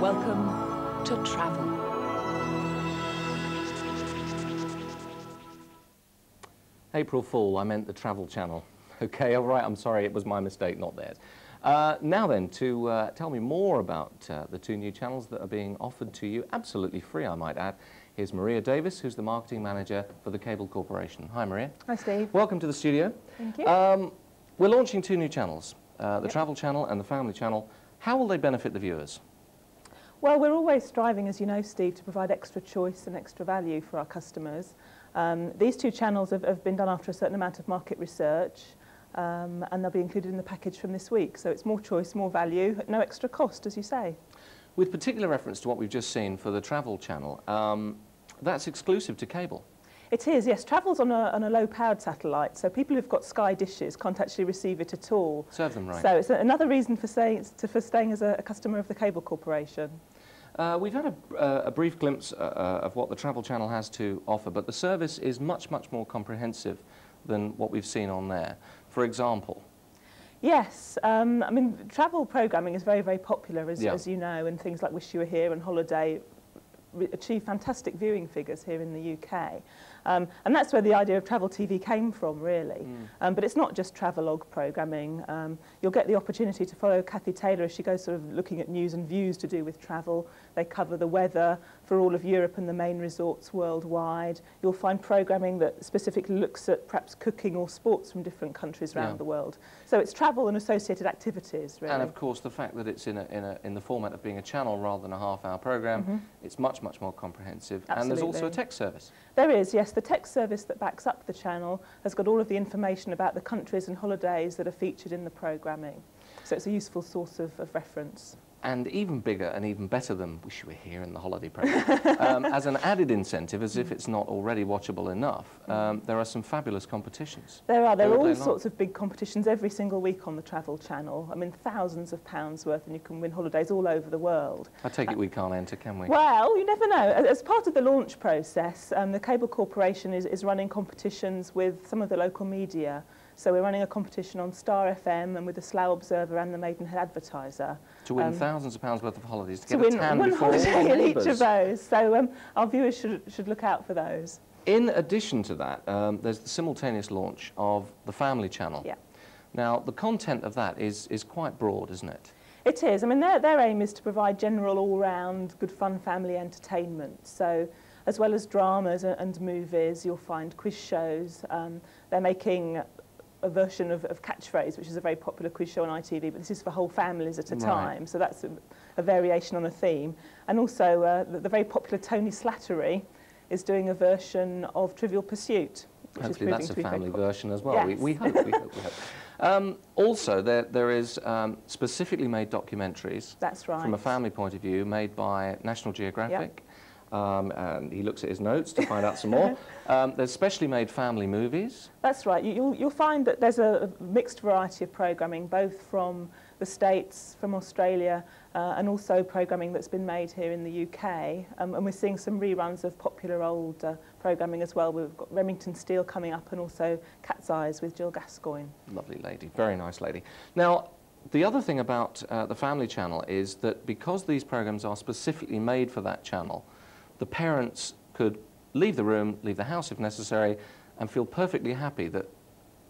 Welcome to travel. April Fool, I meant the Travel Channel. Okay, all right, I'm sorry, it was my mistake, not theirs. Uh, now then, to uh, tell me more about uh, the two new channels that are being offered to you, absolutely free, I might add, here's Maria Davis, who's the marketing manager for the Cable Corporation. Hi, Maria. Hi, Steve. Welcome to the studio. Thank you. Um, we're launching two new channels, uh, the Yep. Travel Channel and the Family Channel. How will they benefit the viewers? Well, we're always striving, as you know, Steve, to provide extra choice and extra value for our customers. Um, these two channels have, have been done after a certain amount of market research, um, and they'll be included in the package from this week. So it's more choice, more value, at no extra cost, as you say. With particular reference to what we've just seen for the Travel Channel, um, that's exclusive to cable. It is, yes. Travel's on a, on a low-powered satellite, so people who've got Sky dishes can't actually receive it at all. Serve them right. So it's another reason for, for staying as a, a customer of the Cable Corporation. Uh, we've had a, uh, a brief glimpse uh, uh, of what the Travel Channel has to offer, but the service is much, much more comprehensive than what we've seen on there. For example, Yes, um, I mean, travel programming is very, very popular, as, Yeah. as you know, and things like Wish You Were Here and Holiday achieve fantastic viewing figures here in the UK. Um, and that's where the idea of travel TV came from, really. Um, but it's not just travelogue programming. Um, you'll get the opportunity to follow Kathy Taylor as she goes sort of looking at news and views to do with travel. They cover the weather for all of Europe and the main resorts worldwide. You'll find programming that specifically looks at perhaps cooking or sports from different countries around Yeah. the world. So it's travel and associated activities, really. and of course the fact that it's in, a, in, a, in the format of being a channel rather than a half-hour program, Mhm. it's much, much more comprehensive. Absolutely. And there's also a text service. There is, yes. The tech service that backs up the channel has got all of the information about the countries and holidays that are featured in the programming. So it's a useful source of, of reference. And even bigger and even better than Wish You Were Here in the holiday program, um, as an added incentive, as if it's not already watchable enough, um, there are some fabulous competitions. There are. There are all sorts of big competitions every single week on the Travel Channel. I mean, thousands of pounds worth, and you can win holidays all over the world. I take it we can't enter, can we? Well, you never know. As as part of the launch process, um, the Cable Corporation is, is running competitions with some of the local media. So we're running a competition on Star FM and with the Slough Observer and the Maidenhead Advertiser. to win um, thousands of pounds worth of holidays to, to get win a tan one before all holiday the in each of those. So um, our viewers should, should look out for those. In addition to that, um, there's the simultaneous launch of the Family Channel. Yeah. Now, the content of that is, is quite broad, isn't it? It is. I mean, their, their aim is to provide general, all-round, good fun family entertainment. So, as well as dramas and, and movies, you'll find quiz shows. Um, they're making a version of, of Catchphrase, which is a very popular quiz show on ITV, but this is for whole families at a Right. time. So that's a, a variation on a theme. And also, uh, the, the very popular Tony Slattery is doing a version of Trivial Pursuit. Which Hopefully proving that's a family version as well. We, Yes. we hope, we hope, we hope. Um, also, there, there is um, specifically made documentaries That's right. from a family point of view made by National Geographic. Um, and he looks at his notes to find out some more. Um, there's specially made family movies. That's right. You, you'll, you'll find that there's a a mixed variety of programming, both from the States, from Australia, uh, and also programming that's been made here in the UK. Um, and we're seeing some reruns of popular old uh, programming as well. We've got Remington Steele coming up and also Cat's Eyes with Jill Gascoigne. Lovely lady, very nice lady. Now, the other thing about uh, the Family Channel is that because these programs are specifically made for that channel, the parents could leave the room, leave the house if necessary, and feel perfectly happy that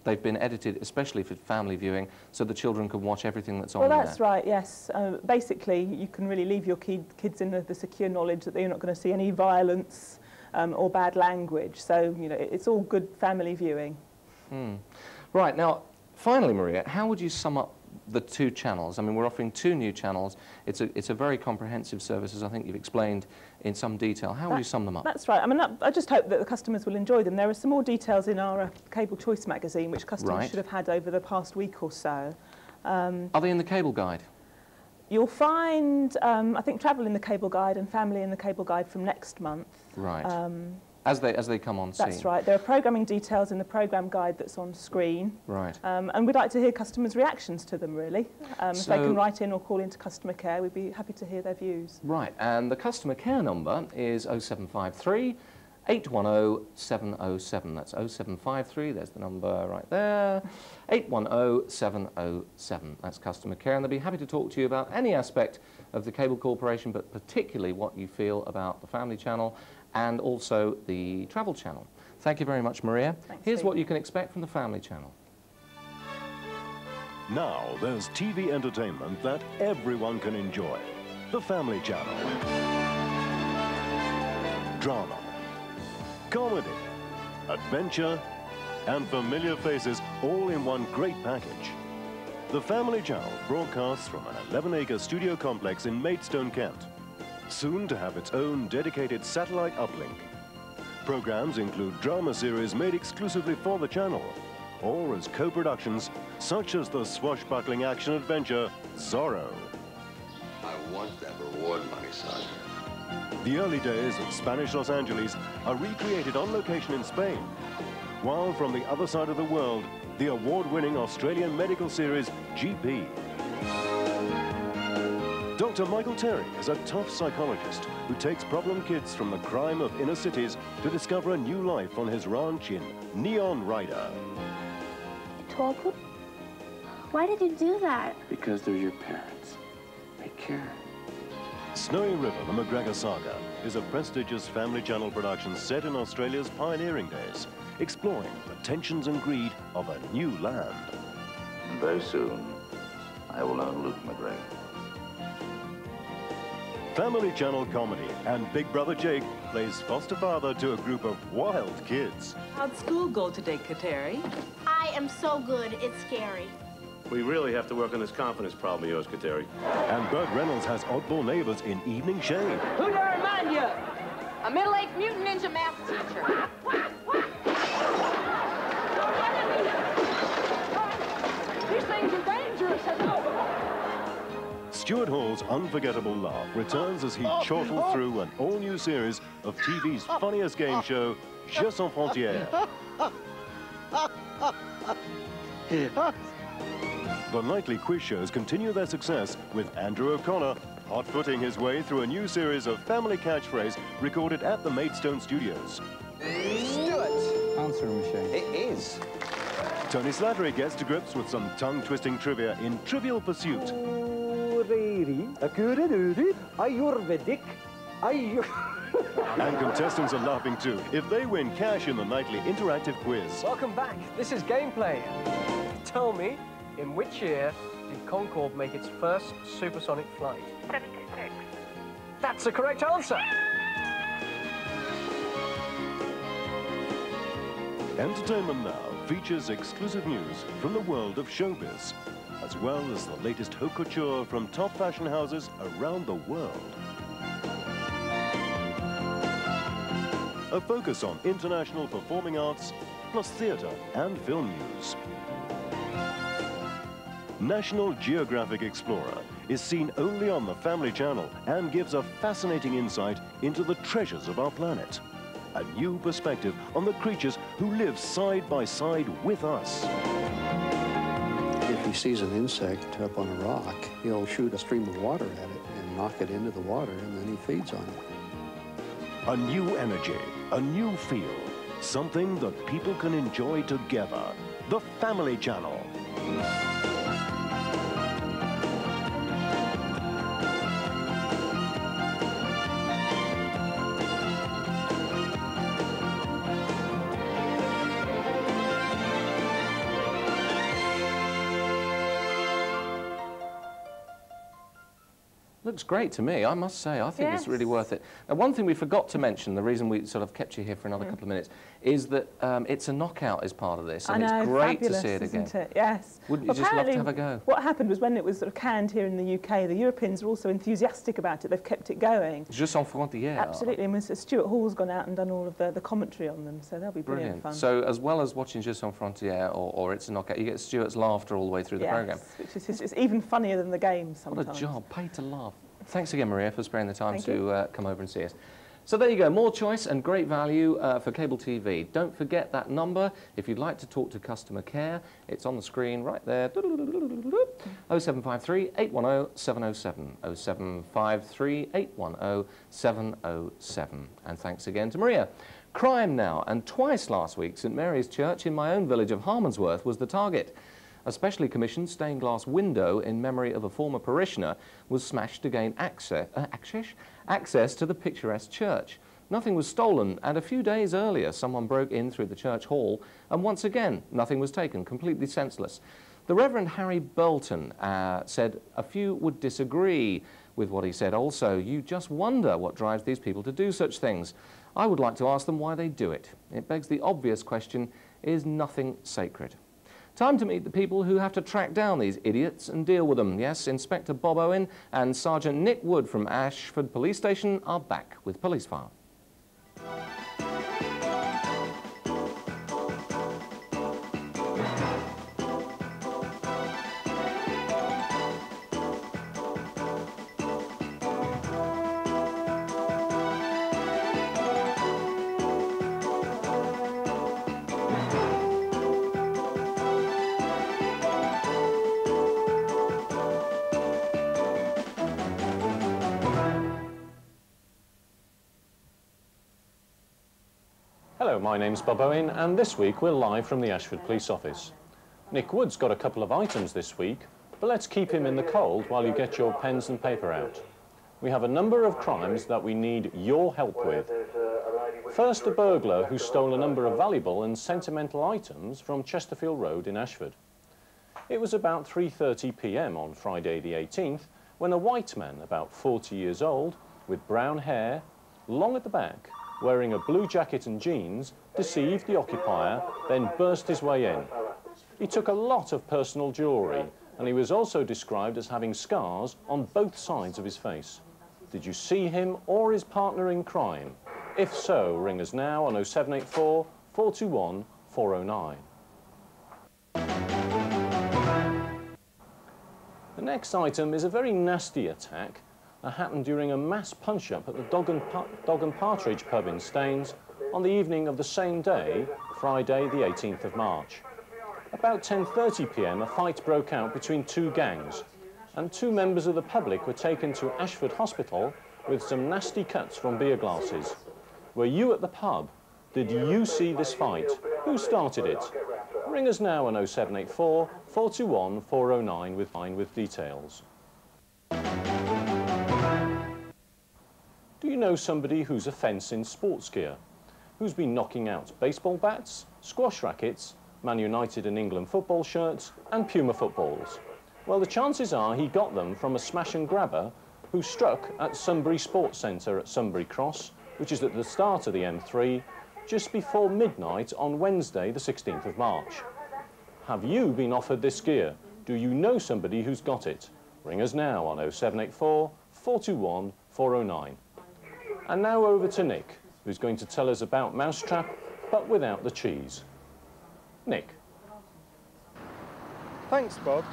they've been edited especially for family viewing so the children can watch everything that's on Well, there. that's right, yes. Uh, basically, you can really leave your kid, kids in the, the secure knowledge that they're not going to see any violence um, or bad language. So, you know, it- it's all good family viewing. Hmm. Right, now, Finally, Maria, how would you sum up the two channels? I mean, we're offering two new channels. It's a, it's a very comprehensive service, as I think you've explained in some detail. How would you sum them up? That's right. I mean, that, I just hope that the customers will enjoy them. There are some more details in our uh, Cable Choice magazine, which customers Right. should have had over the past week or so. Um, Are they in the cable guide? you'll find, um, I think, travel in the cable guide and family in the cable guide from next month. Right. Um, as, they, as they come on that's right. There are programming details in the program guide that's on screen. Right. Um, and we'd like to hear customers' reactions to them, really. Um, if they can write in or call into customer care, we'd be happy to hear their views. Right, and the customer care number is 0753 810 707. That's 0753, there's the number right there. 810 707. That's customer care, and they'll be happy to talk to you about any aspect of the Cable Corporation, but particularly what you feel about the Family Channel and also the Travel Channel. Thank you very much, Maria. Here's what you can expect from the Family Channel. Now there's TV entertainment that everyone can enjoy. The Family Channel. Drama. Comedy. Adventure. And familiar faces all in one great package. The Family Channel broadcasts from an 11-acre studio complex in Maidstone, Kent. Soon to have its own dedicated satellite uplink. Programs include drama series made exclusively for the channel, or as co-productions such as the swashbuckling action-adventure Zorro. I want that reward money, son. The early days of Spanish Los Angeles are recreated on location in Spain, while from the other side of the world, the award-winning Australian medical series GP. Dr. Michael Terry is a tough psychologist who takes problem kids from the crime of inner cities to discover a new life on his ranch in Neon Rider. Torpor? Why did you do that? Because they're your parents. They care. Snowy River, the McGregor Saga, is a prestigious Family Channel production set in Australia's pioneering days, exploring the tensions and greed of a new land. Very soon, I will own Luke McGregor. Family Channel comedy, and Big Brother Jake plays foster father to a group of wild kids. How'd school go today, Kateri? I am so good, it's scary. We really have to work on this confidence problem of yours, Kateri. And Burt Reynolds has oddball neighbors in Evening Shade. Who to remind you? A middle-aged mutant ninja math teacher. Stuart Hall's unforgettable laugh returns as he oh, chortles oh. through an all-new series of TV's oh. funniest game show, Jeux sans frontières. The nightly quiz shows continue their success with Andrew O'Connor hot-footing his way through a new series of family catchphrase recorded at the Maidstone Studios. Stuart. Answering machine. It is. Tony Slattery gets to grips with some tongue-twisting trivia in Trivial Pursuit. Ayurvedic. Ayur. And contestants are laughing too if they win cash in the nightly interactive quiz. Welcome back. This is gameplay. Tell me, in which year did Concorde make its first supersonic flight? 76. That's the correct answer. Entertainment Now features exclusive news from the world of showbiz, as well as the latest haute couture from top fashion houses around the world. A focus on international performing arts, plus theatre and film news. National Geographic Explorer is seen only on the Family Channel and gives a fascinating insight into the treasures of our planet. A new perspective on the creatures who live side by side with us. He sees an insect up on a rock, he'll shoot a stream of water at it and knock it into the water, and then he feeds on it. A new energy, a new feel, something that people can enjoy together. The Family Channel. Looks great to me, I must say. I think Yes. it's really worth it. Now, one thing we forgot to mention, the reason we sort of kept you here for another couple of minutes, is that um, it's a knockout as part of this, and know, it's great to see it again. isn't it? Yes. Wouldn't you just love to have a go? What happened was when it was sort of canned here in the UK, the Europeans are also enthusiastic about it. They've kept it going. Jeux sans frontières. Absolutely. And Mr. Stuart Hall's gone out and done all of the, the commentary on them, so they'll be Brilliant. brilliant, fun. So, as well as watching Jeux sans frontières or, or It's a Knockout, you get Stuart's laughter all the way through the yes, programme. which is it's, even funnier than the game What a job, paid to laugh. Thanks again, Maria, for sparing the time Thank to uh, come over and see us. So there you go, more choice and great value uh, for cable TV. Don't forget that number if you'd like to talk to customer care. It's on the screen right there. 0753 810 707. 0753 810 707. And thanks again to Maria. Crime now, and twice last week, St Mary's Church in my own village of Harmondsworth was the target. A specially commissioned stained glass window in memory of a former parishioner was smashed to gain access, uh, access, access to the picturesque church. Nothing was stolen, and a few days earlier, someone broke in through the church hall, and once again, nothing was taken, completely senseless. The Reverend Harry Bolton uh, said a few would disagree with what he said. Also, you just wonder what drives these people to do such things. I would like to ask them why they do it. It begs the obvious question, is nothing sacred? Time to meet the people who have to track down these idiots and deal with them. Yes, Inspector Bob Owen and Sergeant Nick Wood from Ashford Police Station are back with Police File. Hello, my name's Bob Owen, and this week we're live from the Ashford Police Office. Nick Wood's got a couple of items this week, but let's keep him in the cold while you get your pens and paper out. We have a number of crimes that we need your help with. First, a burglar who stole a number of valuable and sentimental items from Chesterfield Road in Ashford. It was about 3.30 p.m. on Friday the 18th when a white man, about 40 years old, with brown hair, long at the back, wearing a blue jacket and jeans, deceived the occupier, then burst his way in. He took a lot of personal jewellery, and he was also described as having scars on both sides of his face. Did you see him or his partner in crime? If so, ring us now on 0784 421 409. The next item is a very nasty attack happened during a mass punch-up at the Dog and, Dog and Partridge pub in Staines on the evening of the same day, Friday the 18th of March. About 10.30pm, a fight broke out between two gangs, and two members of the public were taken to Ashford Hospital with some nasty cuts from beer glasses. Were you at the pub? Did you see this fight? Who started it? Ring us now on 0784 421 409 with, with details. Do you know somebody who's a fence in sports gear? Who's been knocking out baseball bats, squash rackets, Man United and England football shirts, and Puma footballs? Well, the chances are he got them from a smash and grabber who struck at Sunbury Sports Centre at Sunbury Cross, which is at the start of the M3, just before midnight on Wednesday, the 16th of March. Have you been offered this gear? Do you know somebody who's got it? Ring us now on 0784 421 409. And now over to Nick, who's going to tell us about Mousetrap, but without the cheese. Nick. Thanks, Bob.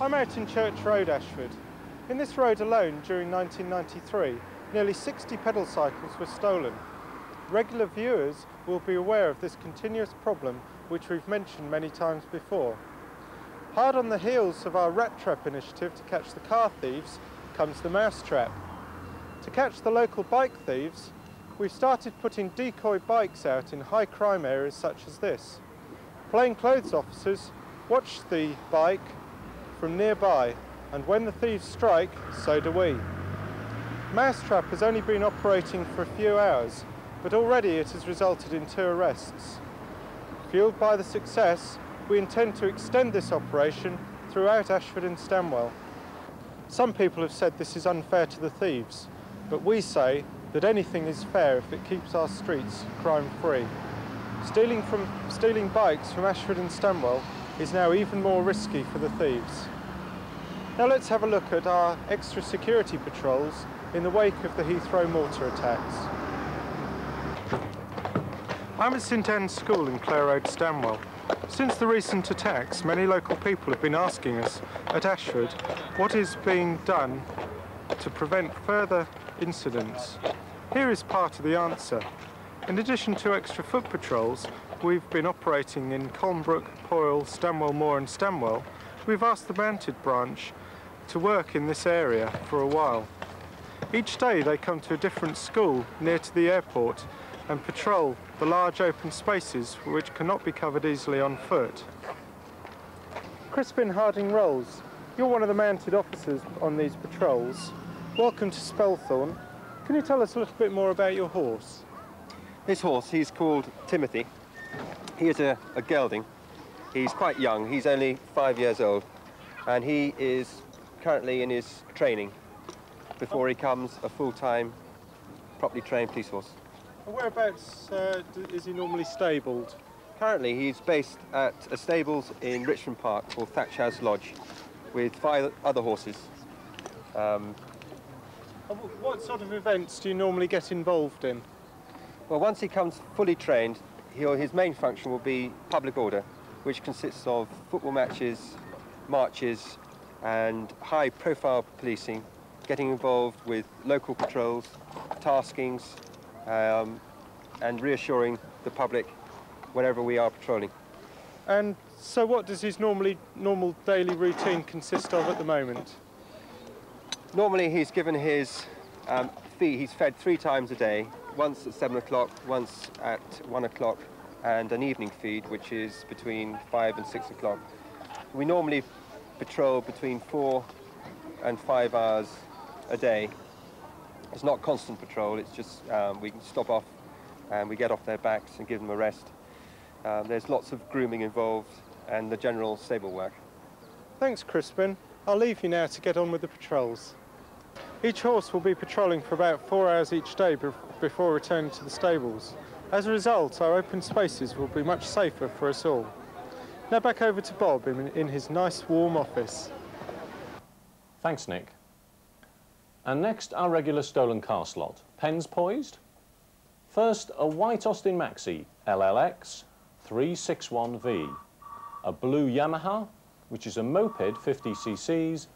I'm out in Church Road, Ashford. In this road alone, during 1993, nearly 60 pedal cycles were stolen. Regular viewers will be aware of this continuous problem, which we've mentioned many times before. Hard on the heels of our Rat Trap initiative to catch the car thieves comes the Mouse Trap. To catch the local bike thieves, we've started putting decoy bikes out in high crime areas such as this. Plainclothes officers watch the bike from nearby, and when the thieves strike, so do we. Mousetrap has only been operating for a few hours, but already it has resulted in two arrests. Fueled by the success, we intend to extend this operation throughout Ashford and Stanwell. Some people have said this is unfair to the thieves, but we say that anything is fair if it keeps our streets crime-free. Stealing, from, stealing bikes from Ashford and Stanwell is now even more risky for the thieves. Now let's have a look at our extra security patrols in the wake of the Heathrow mortar attacks. I'm at St Anne's School in Clare Road, Stanwell. Since the recent attacks, many local people have been asking us at Ashford what is being done to prevent further incidents. Here is part of the answer. In addition to extra foot patrols, we've been operating in Colnbrook, Poyle, Stanwell Moor and Stanwell. We've asked the mounted branch to work in this area for a while. Each day they come to a different school near to the airport and patrol the large open spaces which cannot be covered easily on foot. Crispin Harding Rolls, you're one of the mounted officers on these patrols. Welcome to Spelthorne. Can you tell us a little bit more about your horse? This horse, he's called Timothy. He is a, a gelding. He's quite young, he's only five years old, and he is currently in his training before he comes a full-time, properly trained police horse. And whereabouts uh, is he normally stabled? Currently, he's based at a stables in Richmond Park called Thatch House Lodge with five other horses. Um, what sort of events do you normally get involved in? Well, once he comes fully trained, his main function will be public order, which consists of football matches, marches, and high-profile policing, getting involved with local patrols, taskings, um, and reassuring the public whenever we are patrolling. And so what does his normally normal daily routine consist of at the moment? Normally he's given his um, feed, he's fed three times a day, once at seven o'clock, once at one o'clock, and an evening feed, which is between five and six o'clock. We normally patrol between four and five hours a day. It's not constant patrol, it's just um, we can stop off and we get off their backs and give them a rest. Um, there's lots of grooming involved and the general stable work. Thanks, Crispin. I'll leave you now to get on with the patrols. Each horse will be patrolling for about four hours each day before returning to the stables. As a result, our open spaces will be much safer for us all. Now back over to Bob in, in his nice warm office. Thanks, Nick. And next, our regular stolen car slot. Pens poised? First, a white Austin Maxi LLX 361V. A blue Yamaha, which is a moped 50cc's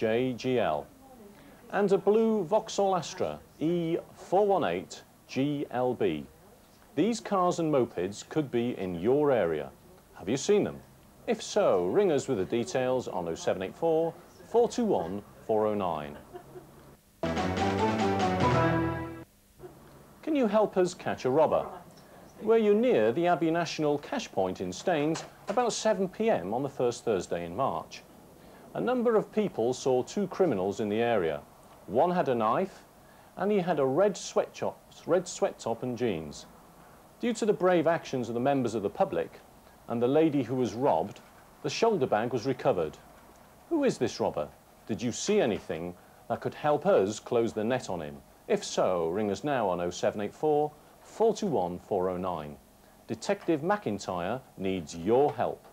D260JGL. And a blue Vauxhall Astra E418GLB. These cars and mopeds could be in your area. Have you seen them? If so, ring us with the details on 0784 421 409. Can you help us catch a robber? Were you near the Abbey National Cash Point in Staines about 7pm on the first Thursday in March? A number of people saw two criminals in the area. One had a knife and he had a red sweat top, red and jeans. Due to the brave actions of the members of the public and the lady who was robbed, the shoulder bag was recovered. Who is this robber? Did you see anything that could help us close the net on him? If so, ring us now on 0784 421 409. Detective McIntyre needs your help.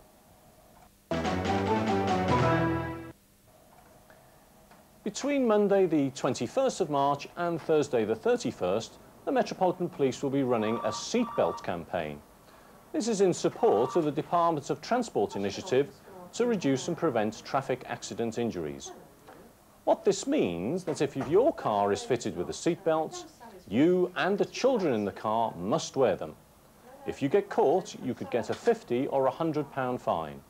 Between Monday the 21st of March and Thursday the 31st, the Metropolitan Police will be running a seatbelt campaign. This is in support of the Department of Transport initiative to reduce and prevent traffic accident injuries. What this means is that if your car is fitted with a seatbelt, you and the children in the car must wear them. If you get caught, you could get a 50 or a 100 pound fine.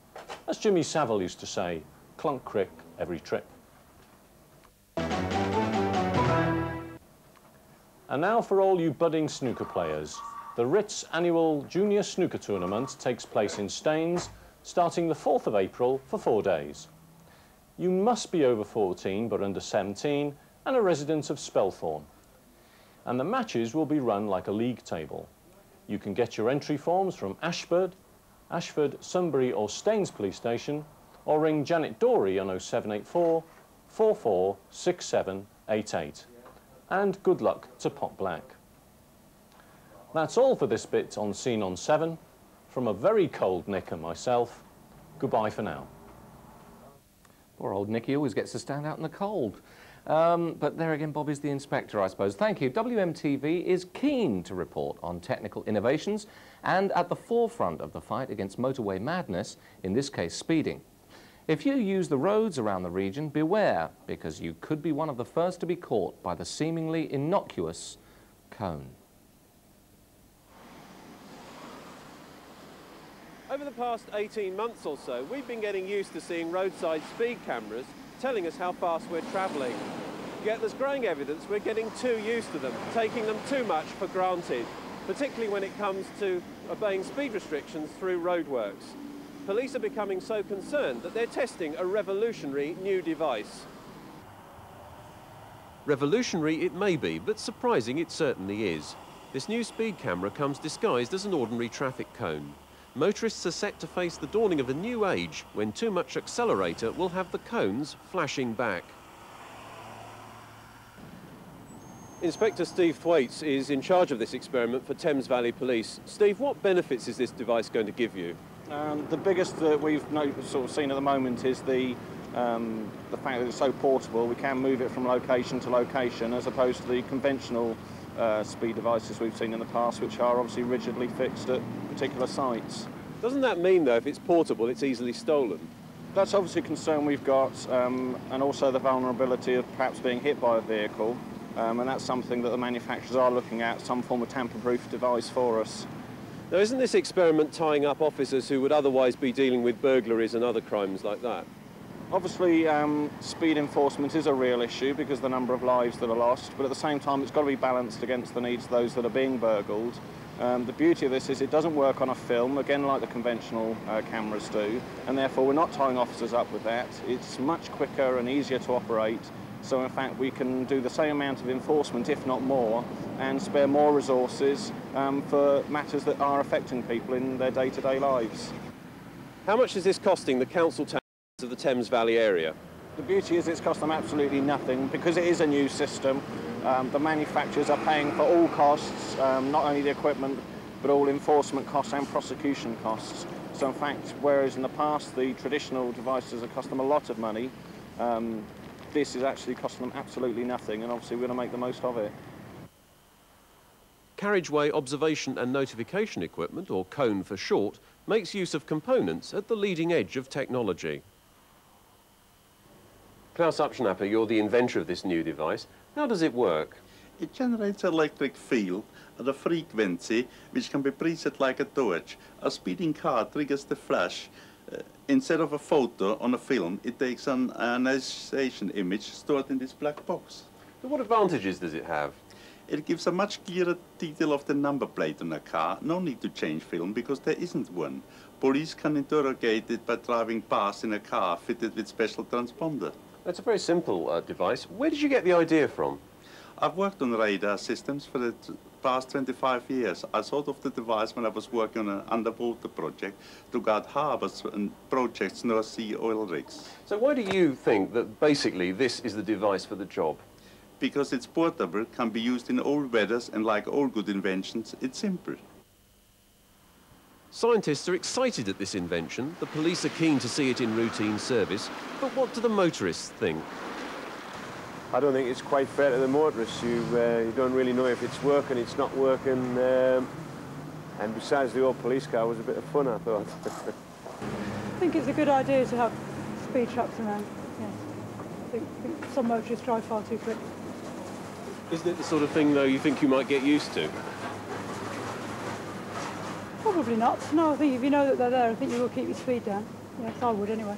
As Jimmy Savile used to say, clunk crick every trip. And now for all you budding snooker players. The Ritz annual Junior Snooker Tournament takes place in Staines, starting the 4th of April for four days. You must be over 14 but under 17 and a resident of Spelthorne. And the matches will be run like a league table. You can get your entry forms from Ashford, Ashford, Sunbury or Staines Police Station or ring Janet Dory on 0784 446788. And good luck to Pot Black. That's all for this bit on Scene on 7. From a very cold Nick and myself, goodbye for now. Poor old Nicky always gets to stand out in the cold. Um, but there again, Bob is the inspector, I suppose. Thank you. WMTV is keen to report on technical innovations and at the forefront of the fight against motorway madness, in this case speeding. If you use the roads around the region, beware, because you could be one of the first to be caught by the seemingly innocuous cone. Over the past 18 months or so, we've been getting used to seeing roadside speed cameras telling us how fast we're travelling. Yet there's growing evidence we're getting too used to them, taking them too much for granted, particularly when it comes to obeying speed restrictions through roadworks. Police are becoming so concerned that they're testing a revolutionary new device. Revolutionary it may be, but surprising it certainly is. This new speed camera comes disguised as an ordinary traffic cone. Motorists are set to face the dawning of a new age when too much accelerator will have the cones flashing back. Inspector Steve Thwaites is in charge of this experiment for Thames Valley Police. Steve, what benefits is this device going to give you? Um, the biggest that we've no, sort of seen at the moment is the um, the fact that it's so portable. We can move it from location to location, as opposed to the conventional uh, speed devices we've seen in the past, which are obviously rigidly fixed at particular sites. Doesn't that mean, though, if it's portable, it's easily stolen? That's obviously a concern we've got, um, and also the vulnerability of perhaps being hit by a vehicle, um, and that's something that the manufacturers are looking at, some form of tamper-proof device for us. Now, isn't this experiment tying up officers who would otherwise be dealing with burglaries and other crimes like that? Obviously, um, speed enforcement is a real issue because the number of lives that are lost, but at the same time, it's got to be balanced against the needs of those that are being burgled. Um, the beauty of this is it doesn't work on a film, again, like the conventional uh, cameras do, and therefore we're not tying officers up with that. It's much quicker and easier to operate, so in fact we can do the same amount of enforcement, if not more, and spare more resources um, for matters that are affecting people in their day-to-day -day lives. How much is this costing the council tax of the Thames Valley area? The beauty is it's cost them absolutely nothing because it is a new system. Um, the manufacturers are paying for all costs, um, not only the equipment, but all enforcement costs and prosecution costs. So in fact, whereas in the past the traditional devices have cost them a lot of money, um, this is actually costing them absolutely nothing, and obviously we're going to make the most of it. Carriageway Observation and Notification Equipment, or CONE for short, makes use of components at the leading edge of technology. Klaus Upschnapper, you're the inventor of this new device. How does it work? It generates an electric field at a frequency which can be preset like a torch. A speeding car triggers the flash. Uh, instead of a photo on a film, it takes an ionization image stored in this black box. So what advantages does it have? It gives a much clearer detail of the number plate on a car. No need to change film because there isn't one. Police can interrogate it by driving past in a car fitted with special transponder. That's a very simple uh, device. Where did you get the idea from? I've worked on radar systems for the past 25 years. I thought of the device when I was working on an underwater project to guard harbors and projects North Sea oil rigs. So why do you think that basically this is the device for the job? Because it's portable, can be used in all weathers, and like all good inventions, it's simple. Scientists are excited at this invention. The police are keen to see it in routine service. But what do the motorists think? I don't think it's quite fair to the motorists. You, uh, you don't really know if it's working, it's not working. Um, and besides, the old police car was a bit of fun, I thought. I think it's a good idea to have speed traps around, yes. I think, I think some motorists drive far too quick. Isn't it the sort of thing, though, you think you might get used to? Probably not. No, I think if you know that they're there, I think you will keep your speed down. Yes, I would anyway.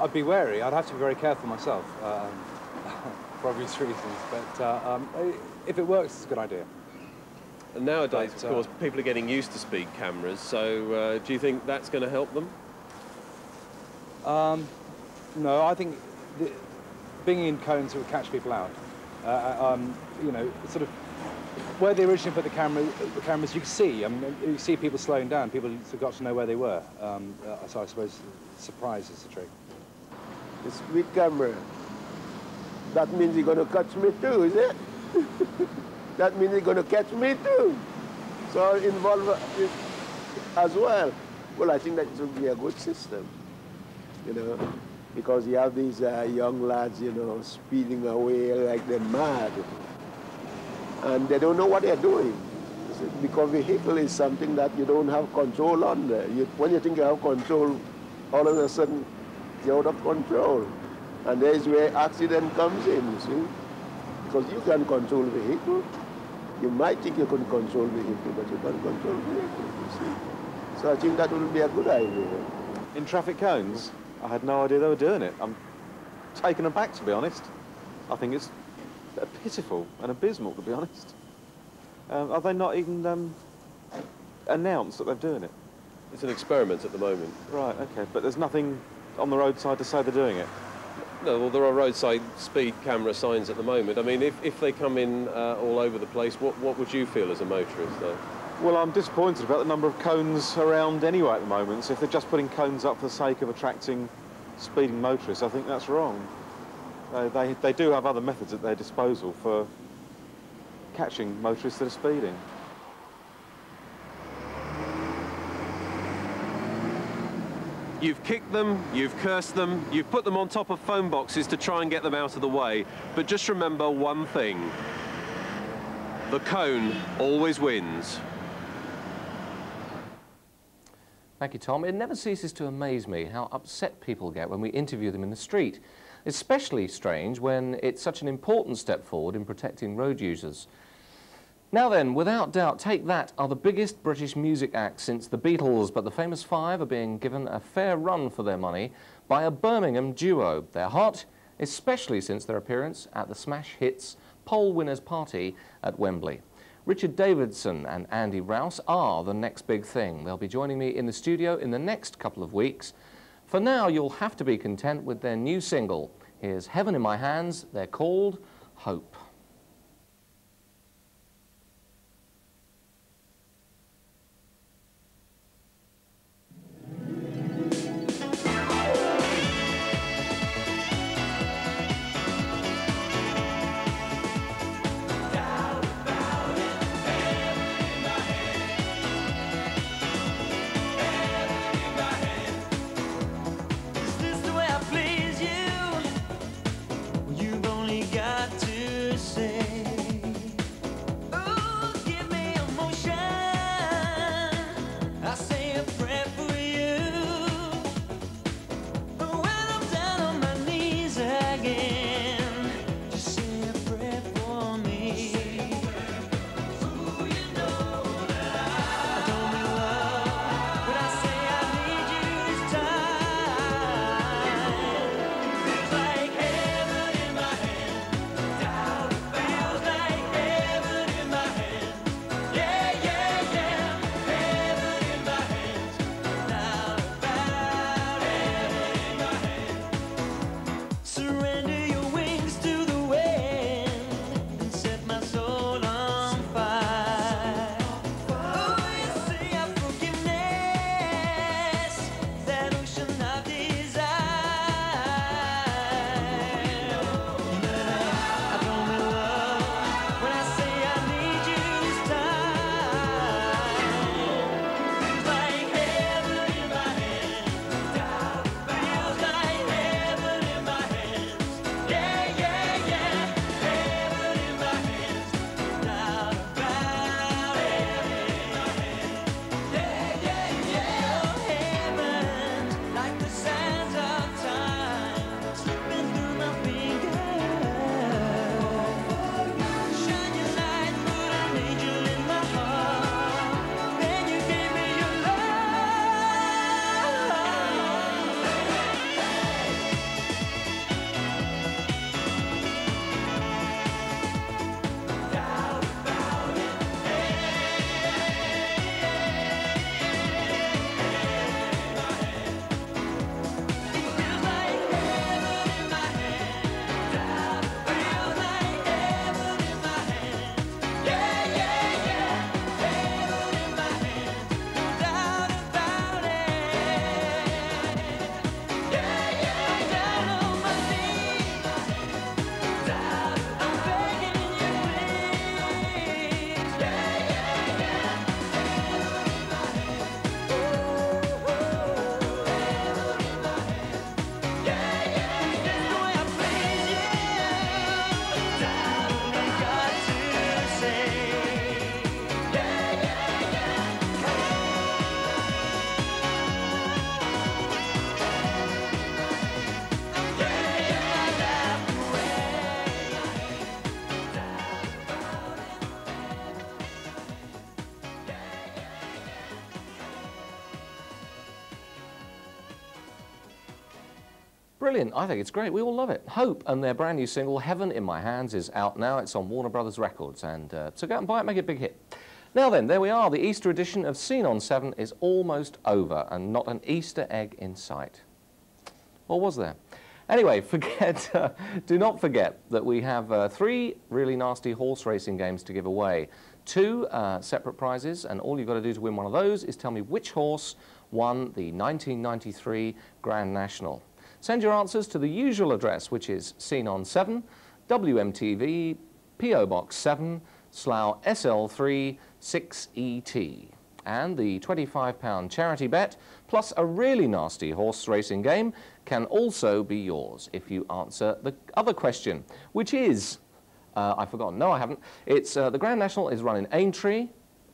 I'd be wary. I'd have to be very careful myself, um, for obvious reasons. But uh, um, if it works, it's a good idea. And nowadays, But, of uh, course, people are getting used to speed cameras. So uh, do you think that's going to help them? Um, no, I think the, being in cones will catch people out. Uh, um, you know, sort of where they originally put the camera, the cameras, you can see. I mean, you see people slowing down. People forgot to know where they were. Um, uh, so I suppose surprise is the trick. The speed camera. That means you're going to catch me too, is it? that means you're going to catch me too. So involve it as well. Well, I think that would be a good system, you know, because you have these uh, young lads, you know, speeding away like they're mad, and they don't know what they're doing. Because vehicle is something that you don't have control on. You, when you think you have control, all of a sudden you're out of control. And there's where accident comes in, you see. Because you can control vehicle. You might think you can control vehicle, but you can't control vehicle, you see. So I think that would be a good idea. In traffic cones, I had no idea they were doing it. I'm taken aback, to be honest. I think it's pitiful and abysmal, to be honest. Um, are they not even um, announced that they're doing it? It's an experiment at the moment. Right, okay, but there's nothing on the roadside to say they're doing it? No, well, there are roadside speed camera signs at the moment. I mean, if, if they come in uh, all over the place, what, what would you feel as a motorist, though? Well, I'm disappointed about the number of cones around anyway at the moment. So if they're just putting cones up for the sake of attracting speeding motorists, I think that's wrong. Uh, they, they do have other methods at their disposal for catching motorists that are speeding. You've kicked them, you've cursed them, you've put them on top of phone boxes to try and get them out of the way. But just remember one thing. The cone always wins. Thank you, Tom. It never ceases to amaze me how upset people get when we interview them in the street. Especially strange when it's such an important step forward in protecting road users. Now then, without doubt, Take That are the biggest British music act since the Beatles, but the famous five are being given a fair run for their money by a Birmingham duo. They're hot, especially since their appearance at the Smash Hits Poll Winners Party at Wembley. Richard Davidson and Andy Rouse are the next big thing. They'll be joining me in the studio in the next couple of weeks. For now, you'll have to be content with their new single. Here's Heaven in My Hands. They're called Hope. Brilliant. I think it's great. We all love it. Hope and their brand new single, Heaven in My Hands, is out now. It's on Warner Brothers Records. And uh, so go out and buy it, make it a big hit. Now then, there we are. The Easter edition of Scene on 7 is almost over and not an Easter egg in sight. Or was there? Anyway, forget, uh, do not forget that we have uh, three really nasty horse racing games to give away. Two uh, separate prizes, and all you've got to do to win one of those is tell me which horse won the 1993 Grand National. Send your answers to the usual address, which is Scene on 7, WMTV, PO Box 7, Slough SL3 6ET. And the £25 charity bet, plus a really nasty horse racing game, can also be yours if you answer the other question, which is, uh, I've forgotten, no I haven't, it's uh, the Grand National is run in Aintree.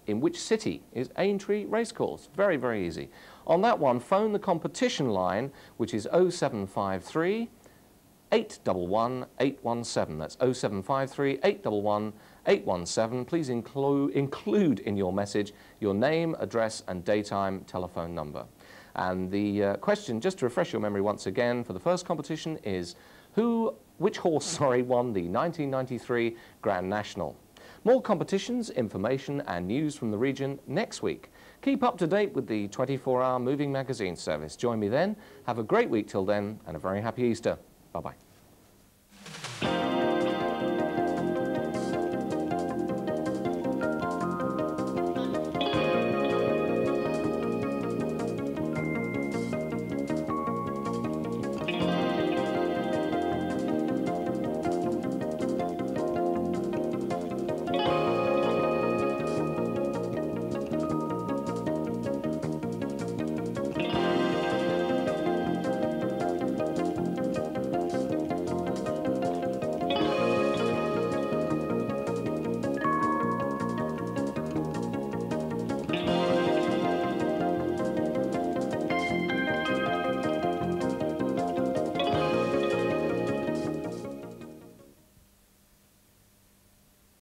In which city is Aintree Racecourse? Very, very easy. On that one, phone the competition line, which is 0753 811 817. That's 0753 811 817. Please inclu include in your message your name, address, and daytime telephone number. And the uh, question, just to refresh your memory once again, for the first competition is who, which horse, sorry, won the 1993 Grand National? More competitions, information and news from the region next week. Keep up to date with the 24-hour moving magazine service. Join me then. Have a great week till then and a very happy Easter. Bye-bye.